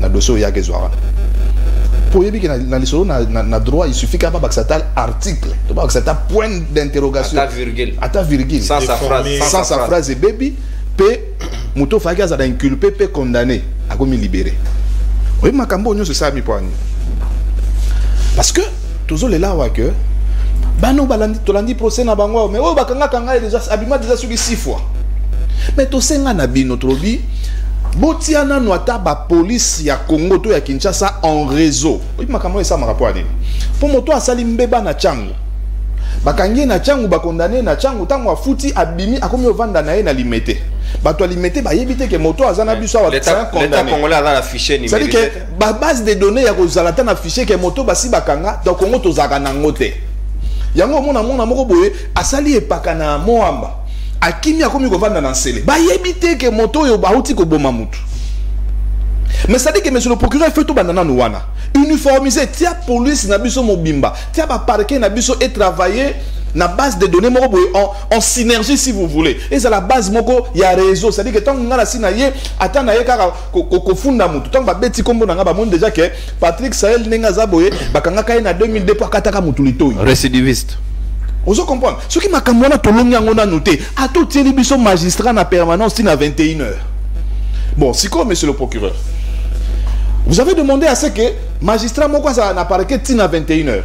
na dossier oyo yaka ezwa wana mpo oyebi ke na lisolo na, na, na droit il suffit kaka babakisa ata article. To babakisa ata point d'interrogation. Ata virgule. Sans sa phrase sans sa phrase. ebebi mpe moto ofaki azala inculpé mpe condamné akomi libéré. Oyebi makambo oyo nyonso esalami mpo ani parce que tozolela awa ke bano balandi tolandi procès na bango mais oyo bakangaka ngai déjà abima déjà soki six fois. Mais tosenga na bino tolobi botia nano ata bapolice ya congo to ya kinshasa en réseau. Oyebi makambo oyo esamaka mpo anini mpo moto asali mbeba na ntango bakangi ye na ntango bakondane na ntango ntango afuti abimi akomi ovanda na ye na limete. Bato ya limete bayebi te ke moto aza na biso awa cest ke babase de données ya kozala ata na fichier ke moto basi bakanga to kongo tozalaka nango te yango omona mwana moko boye asali epaka na moamba. Akimi akomi kovanda na nsele. Bayebi te ke moto oyo bauti koboma mutu mais cestadi ke monsieur le procureur fe tobanda nanu wana. Uniformise tia police na biso mobimba. Tia baparke na biso etravaille na base de données moko boye en, en synergie si vous voulez. Ezala base moko ya réseau. C'est à dire que ntango nga na si na ye ata na ye kaka kofunda motu ntango babeti nkombo na nga bamoni déjà ke patrick sahel ndenge aza boye bakangaka ye na 2002 mpo akataka motu litoi récidiviste. Ozo comprendre. Soki makambo wana tolongi yango nanu te ata otieli biso magistrat na permanence ti na 21 heures. Bon sikoyo monsieur le procureur? Vous avez demandé à ce que magistrat moko azala na parquet ti na 21 heures.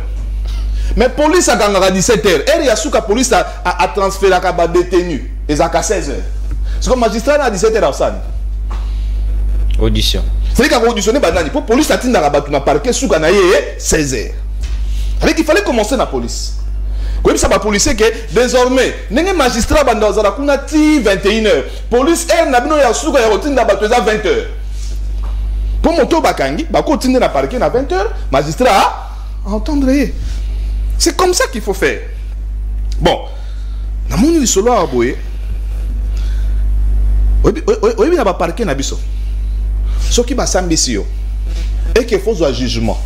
Mais police akangaka 17 heures. Ere ya suka police atransferaka badétenu ezalaka 16 heures. Siko magistrat na 17 heures asani audition. C'est kaka auditionne banani mpo police atindaka bato na parquet suka na ye 16 heures. Avec il fallait commencer na police. Koyebisa bapolisier ke désormais ndenge magistrat banda ozala kuna ti 21 heures. Police aire na bino ya suka ya kotinda bato eza 20 heures mpo moto bakangi bakotinde na parquet na 20 heures magistrat entendre ye. C'est comme ça qu'il faut faire. Bon namoni lisolo awa boye. Oyebi na baparquet na biso. Soki basambisi yo eke fozwa jugement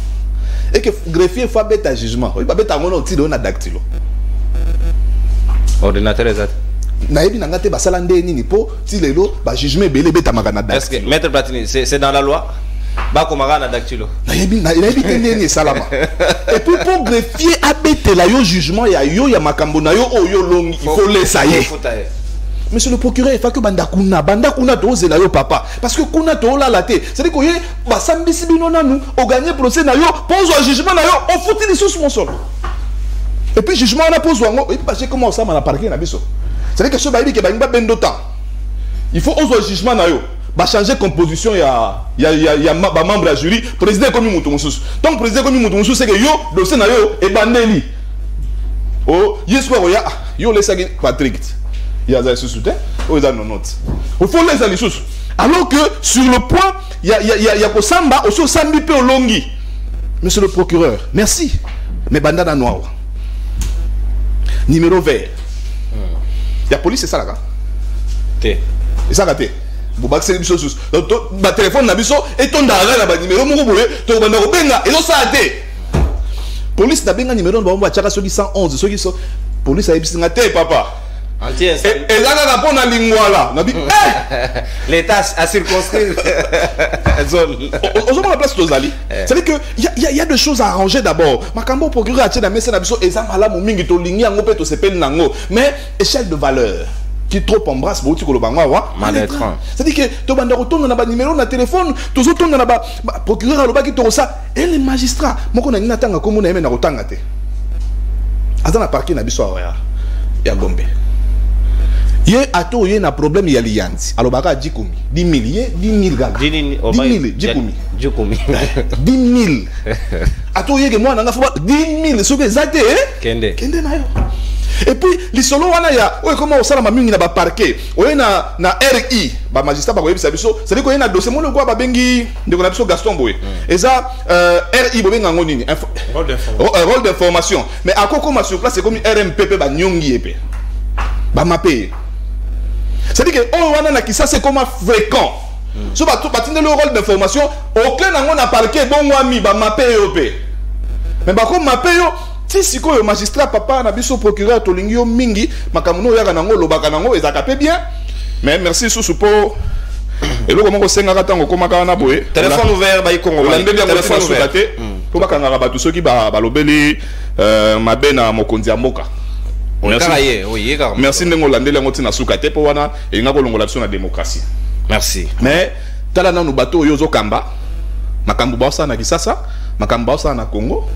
eke greffier fo abeta jugement. Oyebi babeta yango na otile oyo na dactylo. Ordinateur eza te. Nayebi na nga te basala nde nini mpo ti lelo bajugement ebele ebetamaka na est-ce que dactylo. Maître platini c'est dans la loi? Bakomaka na dactylo. Nayebi te ndeni esalama. Epuis mpo greffier abetela yo jugement ya yo ya makambo na yo oyo olongi il faut lesa ye monsieur le procureur efaki banda kuna banda kuna tozela yo papa. Parce que kuna toolala te. Cestadi koye basambisi bino nanu oganye procès na yo mpo ozwa jugement na yo ofuti lisusu mosolo epuis jugement wana mpo ozwa yango oyebi bashe koma osama na parke na biso? Cestadi ke so bayebi ke balingi babendo temps il faut ozwa jugement na yo bachange composition ya, ya, ya, ya ma- bamembre ya jury président ekomi moto mosusu donc président ekomi moto mosusu seke yo dossier na yo ebandeli o ye sikoyo koya ah, yo olesaki patrick. Ya aza lisusu te oyo eza nonote ofole eza lisusu alors que sur le point ya, ya, ya, ya kosamba osi osambi mpe olongi monsieur le procureur merci. Mais banda nano awa numéro vert. Ya police esalaka te esalaka te bobakiseli biso susu Donc, to- batelefone na biso etondaka kaka na banimero moko boye tokobanda kobenga ezosala te polise nabenga nimero na bango batiaka soki 111 soki so polise ayebisinga te papa. Eza kaka mpo na lingwala nabi Eh! l'état a O- ozomona place tozali. C'est-à-dire que y a, des choses à arranger d'abord. Makambo procureur atie na mesa na biso eza malamu mingi tolingi yango mpe tosepeli nango. Mais échelle de valeur qui trop embrasse bouti kolobangwa wa maletran c'est dit que to banda rotonga na ba numéro na téléphone to zotonga na ba procureur aloba ki to ça et les magistrats moko na nina tanga komo na yeme na rotanga te aza na parking na biso ya ya gombe. Ye ato oye na problème ya liyanzi alobaka ajikumi 10000 ye 10000 kaka 10000 jikumi jikumi 10000 ato oyeke mwana nga fo 10000 soki eza te kende. Kende na yo. Et puis lisolo wana ya oyo ekoma kosalama mingi na baparke oye na, na ri bamagistrat bakoyebisa biso cestadire koye na dossier moko lokola babengi ndeko na biso gaston boye. Eza euh, ri bobenga yango nini? Rôle d'information. Euh, rôle d'information. Mais akokoma sur place ekomi rmp mpe banyongi ye mpe bamape ye. C'est-à-dire que oyo wana na kisasa ekoma fréquent. So bato batindeli yo rôle d'information okle nango na parke ebongwami bamape yo mpe me bakomape yo ti sikoyo magistrat papa na biso procureur tolingi yo mingi makambo no oyaka nango olobaka nango ezalaka mpe bien. Mais merci susu mpo eloko moko osengaka ntango okomaka wana boye. Olandeli yango téléphone tina suka ouvert te mpo bakangaka bato soki ba- balobeli euh, mabe na mokonzi ya mboka. Merci. ndenge olandeli yango ntina suka te mpo wana elinga kolongola biso na démocratie. Merci. Mais tala nanu bato oyo ozokamba makambo baosala na kisasa makambo baosala na congo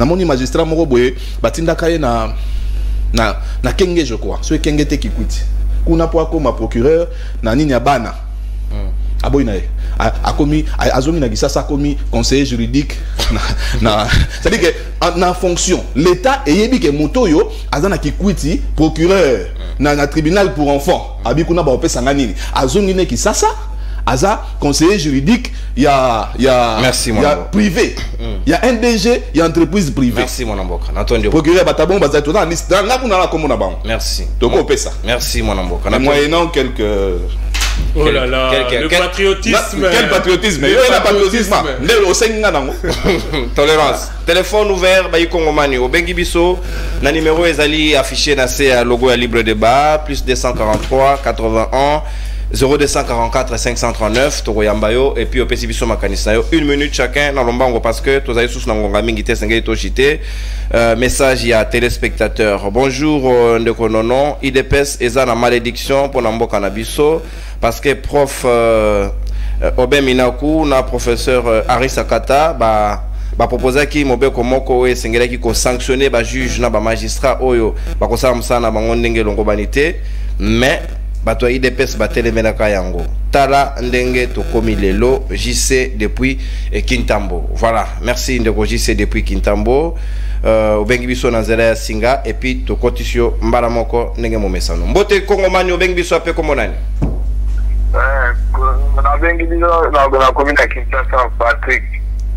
namoni magistrat moko boye batindaka ye na, na, na kenge je crois so ekenge te kikwiti kuna mpo akóma procureur na nini ya bana. Aboyi na ye. A- akomi a- azongi na kisasa akomi conseiller juridique na, na c'est-à-dire que na fonction l'état eyebi ke moto oyo aza na kikwiti procureur. Na, na tribunal pour enfant abi kuna baopesanga nini? Azongi ne kisasa aza conseiller juridique ya ya Merci, mon ya ami. privé. Ya ndg ya entreprise privée. Merci mwana mboka natondi yo. procureur bato bongo bazali toza na liste nga kuna na kombo na bango merci. Tokopesa merci mwana mboka Mais Natondi- moyennant quelques Oh là là, Quel- le quel- patriotisme. quel patriotisme? Le na patriotisme. patriotisme. tolérance. Téléphone ouvert bayi kongomani obengi biso na numéro ezali affiché se ya logo ya libre débat plus 243 81 0244 539 tokoyamba yo et puis opesi biso makanisi na yo une minute chacun na lombango parce que tozali susu na ngonga mingi te esengeli toshi te euh, message ya téléspectateur bonjour euh, ndeko nono. Idps eza na malédiction mpona mboka na biso parce que prof euh, obe minaku na professeur euh, aris akata ba bapropozaki mobeko moko oyo esengelaki kosanctionne bajuge na bamagistrat oyo. Bakosala mosala na bango ndenge elongobani te mais bato ya idps batelemelaka yango. Tala ndenge tokomi lelo jc depuis eh, kintambo. Voilà. Merci ndeko jc depuis kintambo. Uh, obengi biso na nzela ya singa epuis tokotisi yo mbala moko ndenge momesano. Mbote kongomani obengi biso ape kombo nani? Eh, nabengi biso na na komi na kinshasa patrick.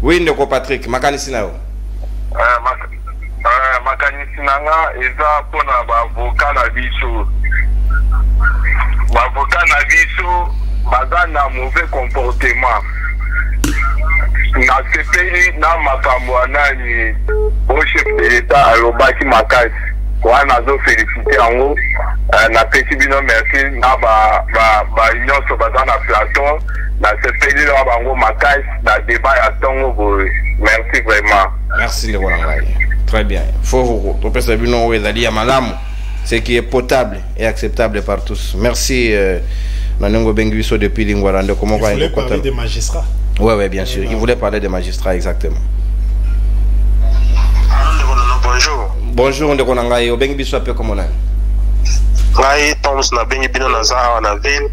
Wi ndeko patrick makanisi na yo. Eh, mak- makanisi na nga eza mpona bavoka na biso baza na mauvais comportement. Chef de merci. Vraiment. Merci ndeko na ngai très bien. Ce qui est potable et acceptable par tous. Merci euh, na ndenge obengi biso depuis Il voulait parler des magistrats. ouais ouais bien sûr. Il voulait parler des magistrats exactement. Bonjour bonjour ndeko na ngai obengi biso ape komo nani ngai toms nabengi bino naza awa na ville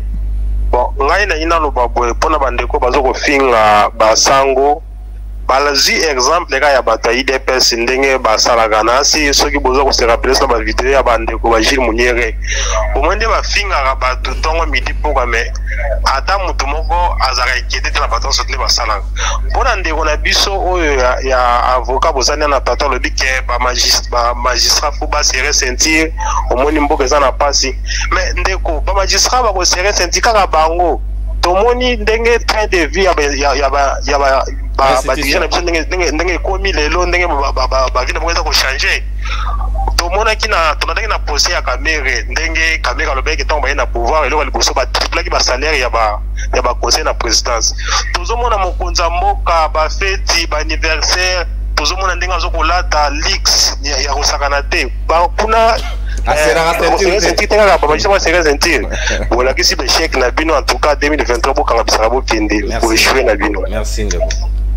bon ngai nayi naloba boye mpona bandeko baza kofinga basango bazwi exemple kaka ya bato ya idps ndenge basalaka na si soki boza koserapeles na bavideo ya bandeko ba gile muniere bato ntongo midi mpoka me ata moto moko ndeko na biso oyo ya, ya avocat na plateau alobi ke bamagistrat fo basere ceinture omoni mboka eza na mpasi me ndeko bamagistrat bakosere ceinture kaka bango tomoni ndenge train de vie ya ya- ya ba- ya ba- ba- badirige biso ndenge- ekomi lelo ndenge bavie na bango eza kochange tomonaki na tondaki na procès ya kamere ndenge kamere alobaki ntango baye na pouvoir eloko ya liboso batriplaki basalaire ya ba ya baconseil na présidence. Tozomona mokonzi ya mboka bafeti baanniversaire tozomona ndenge azokolata lix ya kosakana te. Kuna basere ceinture bolakisi beshek na bino en tout cas 2023 bokangamisaka bokende Merci. na bino. Merci Ndeko.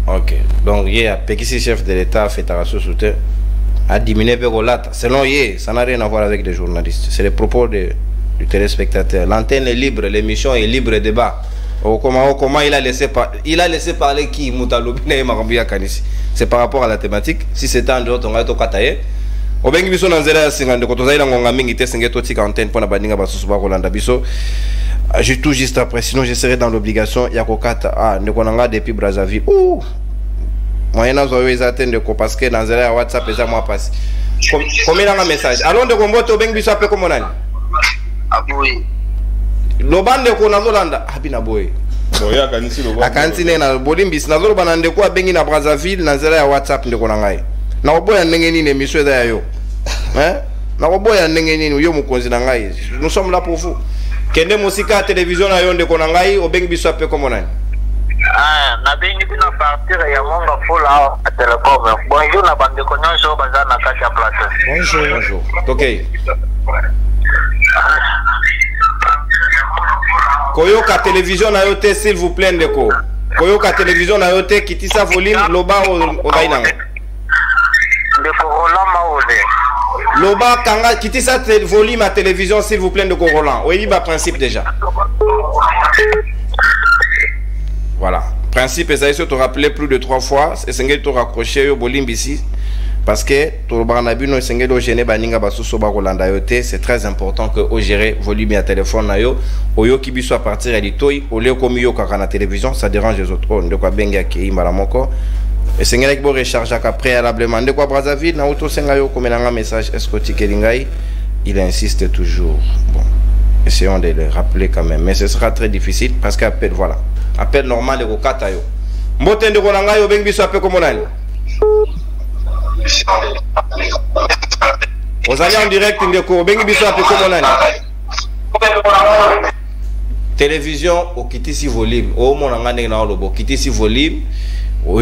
Ok. Donc, hier, Pekisi, chef de l'État, a fait Tarasso Souté, a diminué Begolata. Selon Yé, ça n'a rien à voir avec les journalistes. C'est les propos de, du téléspectateur. L'antenne est libre, l'émission est libre débat. Oh, comment, oh, comment il a laissé parler qui? C'est par rapport à la thématique. Si c'était en dehors, on aurait tout kataye. Obengi biso na nzela ya singa ndeko tozali na ngonga mingi te senge totika antenne mpo na baninga basusu bakolanda biso. Ah, je tout juste après sinon je serai dans l'obligation ya kokata. Ah ndeko na nga depuis brazzaville. Ouh. moyen nazwa oyo eza te ndeko parce que na nzela ya whatsapp eza mwa pasi. Kom- komelanga message. Alo ndeko mbote obengi biso ape kombo nani? Aboyi loba ndeko nazolanda. Abi na boye. Akanisi ndenge na bolimbisi. Nazoloba na ndeko abengi na brazzaville na nzela ya whatsapp ndeko na ngai. Nakoboya ndenge nini emission eza ya yo? Nakoboya ndenge nini? Yo mokonzi na ngai. Nous sommes là pour vous. Kende mosika ya televizio na yo ndeko na ngai obengi biso ape kombo nani nabengi bino partir ya monga fula na telecom. Bonjour na bandeko nyonso oyo baza na kati ya plateau. Bonjour. Bonjour. Tokei koyoka televizio na yo te s'il vous plaît ndeko. Koyoka televizio na yo te kitisa volume loba o- ozali nanga ndeko roland maole loba kanga kitisa volume ya télévision s'il vous plaît ndeko roland. Oyebi baprincipe déjà. Voilà. Principe ezali so torappele plus de trois fois. Esengeli toraccroche yo bolimbisi. Parce que tolobaka na bino esengeli ogene baninga basusu bakolanda yo te c'est très important que ogere volume ya telefone na yo. Oyoki biso à partir ya litoi olie okomi yokaka na télévision ça dérange les autres. Oyo ndeko abengi akei mbala moko esengelaki borechargeaka préalablement ndeko ya brazzaville? Na uti osenga yo okomelanga message que otikeli ngai il insiste toujours. Bon essayons de le rappeler quand même. Mais ce sera très difficile parce que appel voilà. Appel normal ekokata yo. Mbote ndeko na ngai obengi biso ape kombo nani ozali en direct ndeko obengi biso ape kombo nani télévision okitisi volume. Oomona nga ndenge na oloba okitisi volume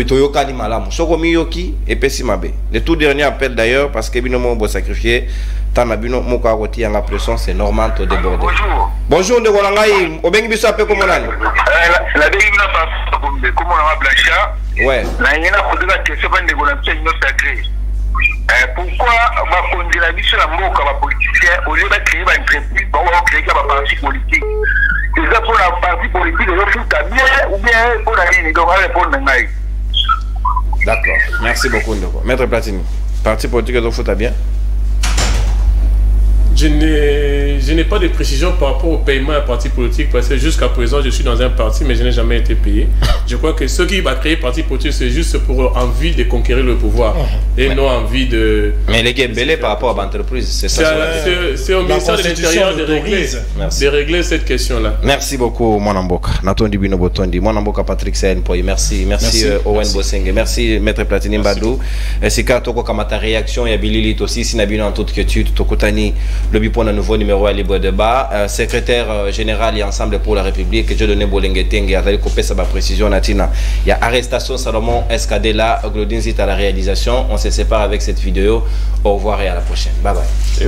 toyokani malamu. Soki omiyoki epesi mabe le tout dernier appel d'ailleurs parce que bino mo bosacrifie ntan na bino moko akotiyanga pression c'est normal to déborde bonjour. Bonjour ndeko na ngai obengi biso ape kombo nani nabengi bino question bandeko na biso nyonso agré pourquoi bakonzi na biso na mboka bapoliticien olie bacreye baentreprise bango bakreeka baparti politique eza mpona parti politique? Ezofuta bien ou bien mpona nini donc arépondre na ngai d'accord. Merci beaucoup ndeko maître platini parti politique ezofuta bien? Je n'ai, je n'ai pas de précision par rapport au paiement à un parti politique parce que jusqu'à présent, je suis dans un parti, mais je n'ai jamais été payé. Je crois que ce qui va créer parti politique, c'est juste pour envie de conquérir le pouvoir et non envie de. mais les belé par rapport à l'entreprise c'est ça C'est, au ministère de l'Intérieur de de régler cette question-là. merci beaucoup mwana mboka natondi bino botondi. Mwana mboka patrick sen poy. Merci merci, Merci. euh, owen Merci. bosenge. Merci maître platini mbadu esika tokokamata réaction. Ya bilili tosisi na bino en toute quiétude tokutani lobi mpona nouveau numéro ya libre débat. Euh, secrétaire euh, général ya ensemble pour la république je donné bolenge tenge azali kopesa baprécision na ntina ya arrestation salomon escadela glodin zit à la réalisation. On se sépare avec cette vidéo. Au revoir et à la prochaine. Bye bye.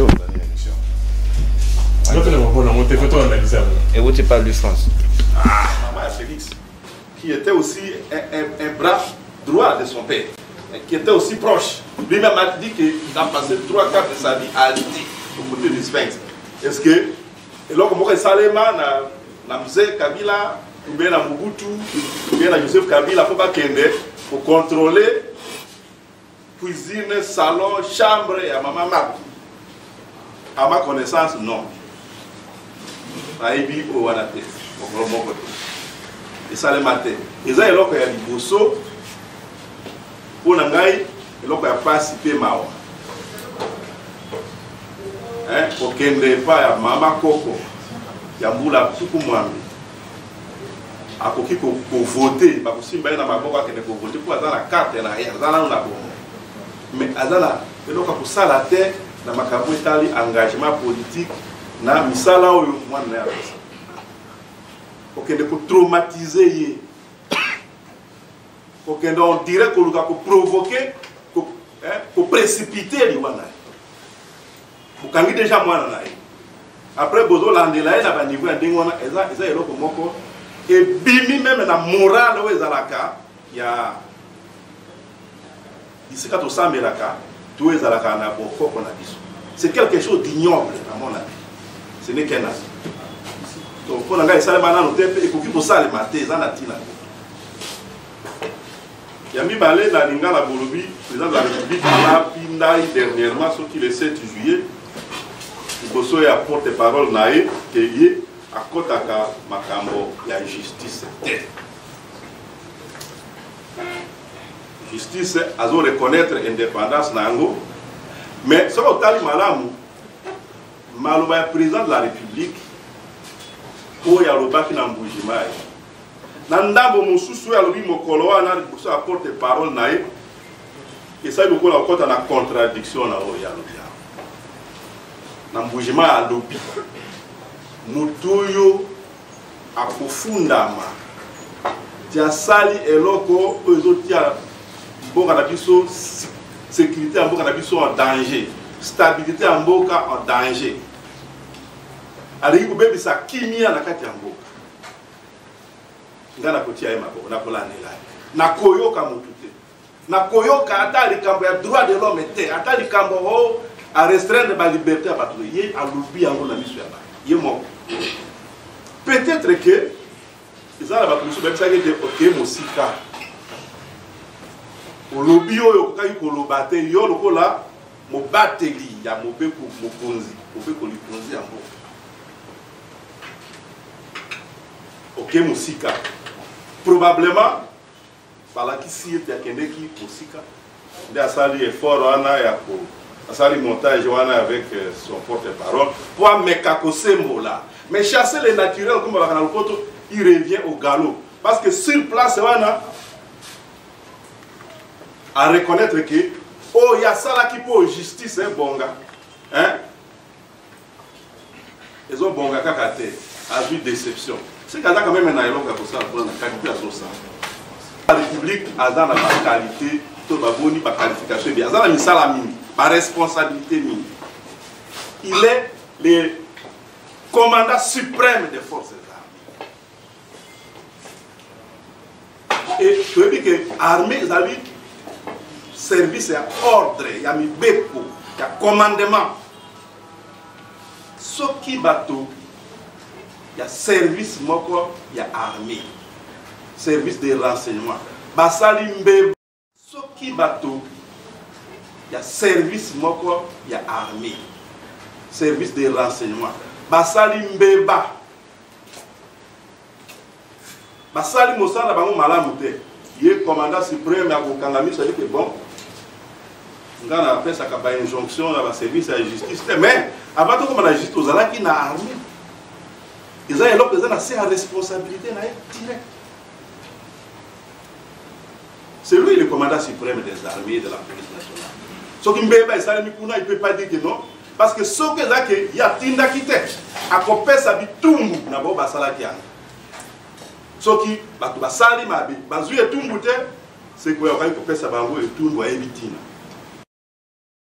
Et vous tu parles du france. Maman Félix, qui était aussi un, un- un bras droit de son père, et qui était aussi proche. Lui-même a dit qu'il a passé trois quarts de sa vie à Haïti, au côté du Sphinx. Est-ce que, et donc, moi, Salema, na, na Mzee Kabila, ou bien na Mobutu, ou bien na Joseph Kabila, faut pas kende, kocontrôle cuisine salon chambre ya mama mako à ma connaissance non. Nayebi oyo wana te mokolo moko te esalema te eza eloko ya liboso mpo na ngai eloko ya pasi mpe mawa kokende epai ya mama koko ya mbula tuku mwambe akoki ko- kovote bakosimba ye na maboko akende kovote mpo aza na karte na ye aza nano na bongo. Mais aza na eloko ya kosala te na makambo etali engagement politique na misala oyo mwana na ye akosa kokende kotraumatize ye. Kokende on dirait koluka koprovoke ko- koprécipite liwa na ye bokangi deja mwana na ye. Après bozolandela ye na baniveau ya ndenge wana eza eza eloko moko. Ebimi meme na morale oyo ezalaka ya bisika tosambelaka to oyo ezalaka na bokoko na biso. C'est quelque chose d'ignoble à mon avis. Ce n'est qu'un aspect donc mpo na ngai esalema nano te mpe ekoki kosalema te eza na ntina te ya mibale na lingala bolobi président de la république alapi ndai dernièrement soki le 7 juillet liboso ya porte parole na ye ke ye akɔtaka makambo ya justice te. Justice azoreconnaître indépendance na yango mais soki otali malamu maloba ya président de la république oyo alobaki na mbujimai na ndambo mosusu oyo alobi mokolo wana liboso ya porte parole na ye esali lokola okɔta na contradiction na oyo alobi awa na mbujima alobi moto oyo akofundama. Ti asali eloko oyo ezotia mboka na biso sécurité ya mboka na biso en danger. Stabilité ya mboka en danger. Alingi kobebisa kimia na kati ya mboka. Ngai nakotia ye maboko nakolandela ye. Nakoyoka motu te. Nakoyoka ata likambo ya droit de l'homme te. Ata likambo o arestreindre baliberté ya bato ye alobi yango na miso ya bato. Ye moko peut-être que eza na bato mosusu bayebisaki ete okeye mosika. Olobi oyo okokaki koloba te yo lokola mobateli ya mobeko mokonzi. Mobeko likonzi ya mboka oke mosika. Probablement balakisi ete akendeki mosika. Nde asali effort wana ya ko asali montage wana avec euh, son porte parole po ameka kosembola. Mais chasser le naturel comme balaka na lopoto il revient au galop. Parce que sur place wana à reconnaître que oyo asalaki mpo justice ebonga hein? ezobonga kaka te azwi déception. Seke aza quand même na eloko ya kosala mpona na qualité azosala la république aza na baqualité to baboni baqualification ebie aza na misala mingi baresponsabilité mingi il est le commandant suprême des forces armées et toyebi ke armée ezali service ya ordre ya mibeko ya commandement. Soki bato ya service moko ya armée. Service de renseignement. Basali mbeba soki bato ya service moko ya armée. Service de renseignement. Basali mbeba. Basali mosala na bango malamu te. Ye commandant suprême akokanga miso ayeke bon nga napesaka bainjonction na baservice ya justice te. Mais avant tokoma na justice ozalaki na armée. Eza eloko eza na se ya responsabilité na ye direct. C'est lui le commandant suprême des armées de la police nationale soki mbeba esalemi kuna il peut pas dire que non. Parce que soki eza ke ye atindaki te akopesa bitumbu na bao basalaki yango. Soki bato basali mabe bazwi etumbu te sekoyo akaki kopesa bango etumbu ayebi ntina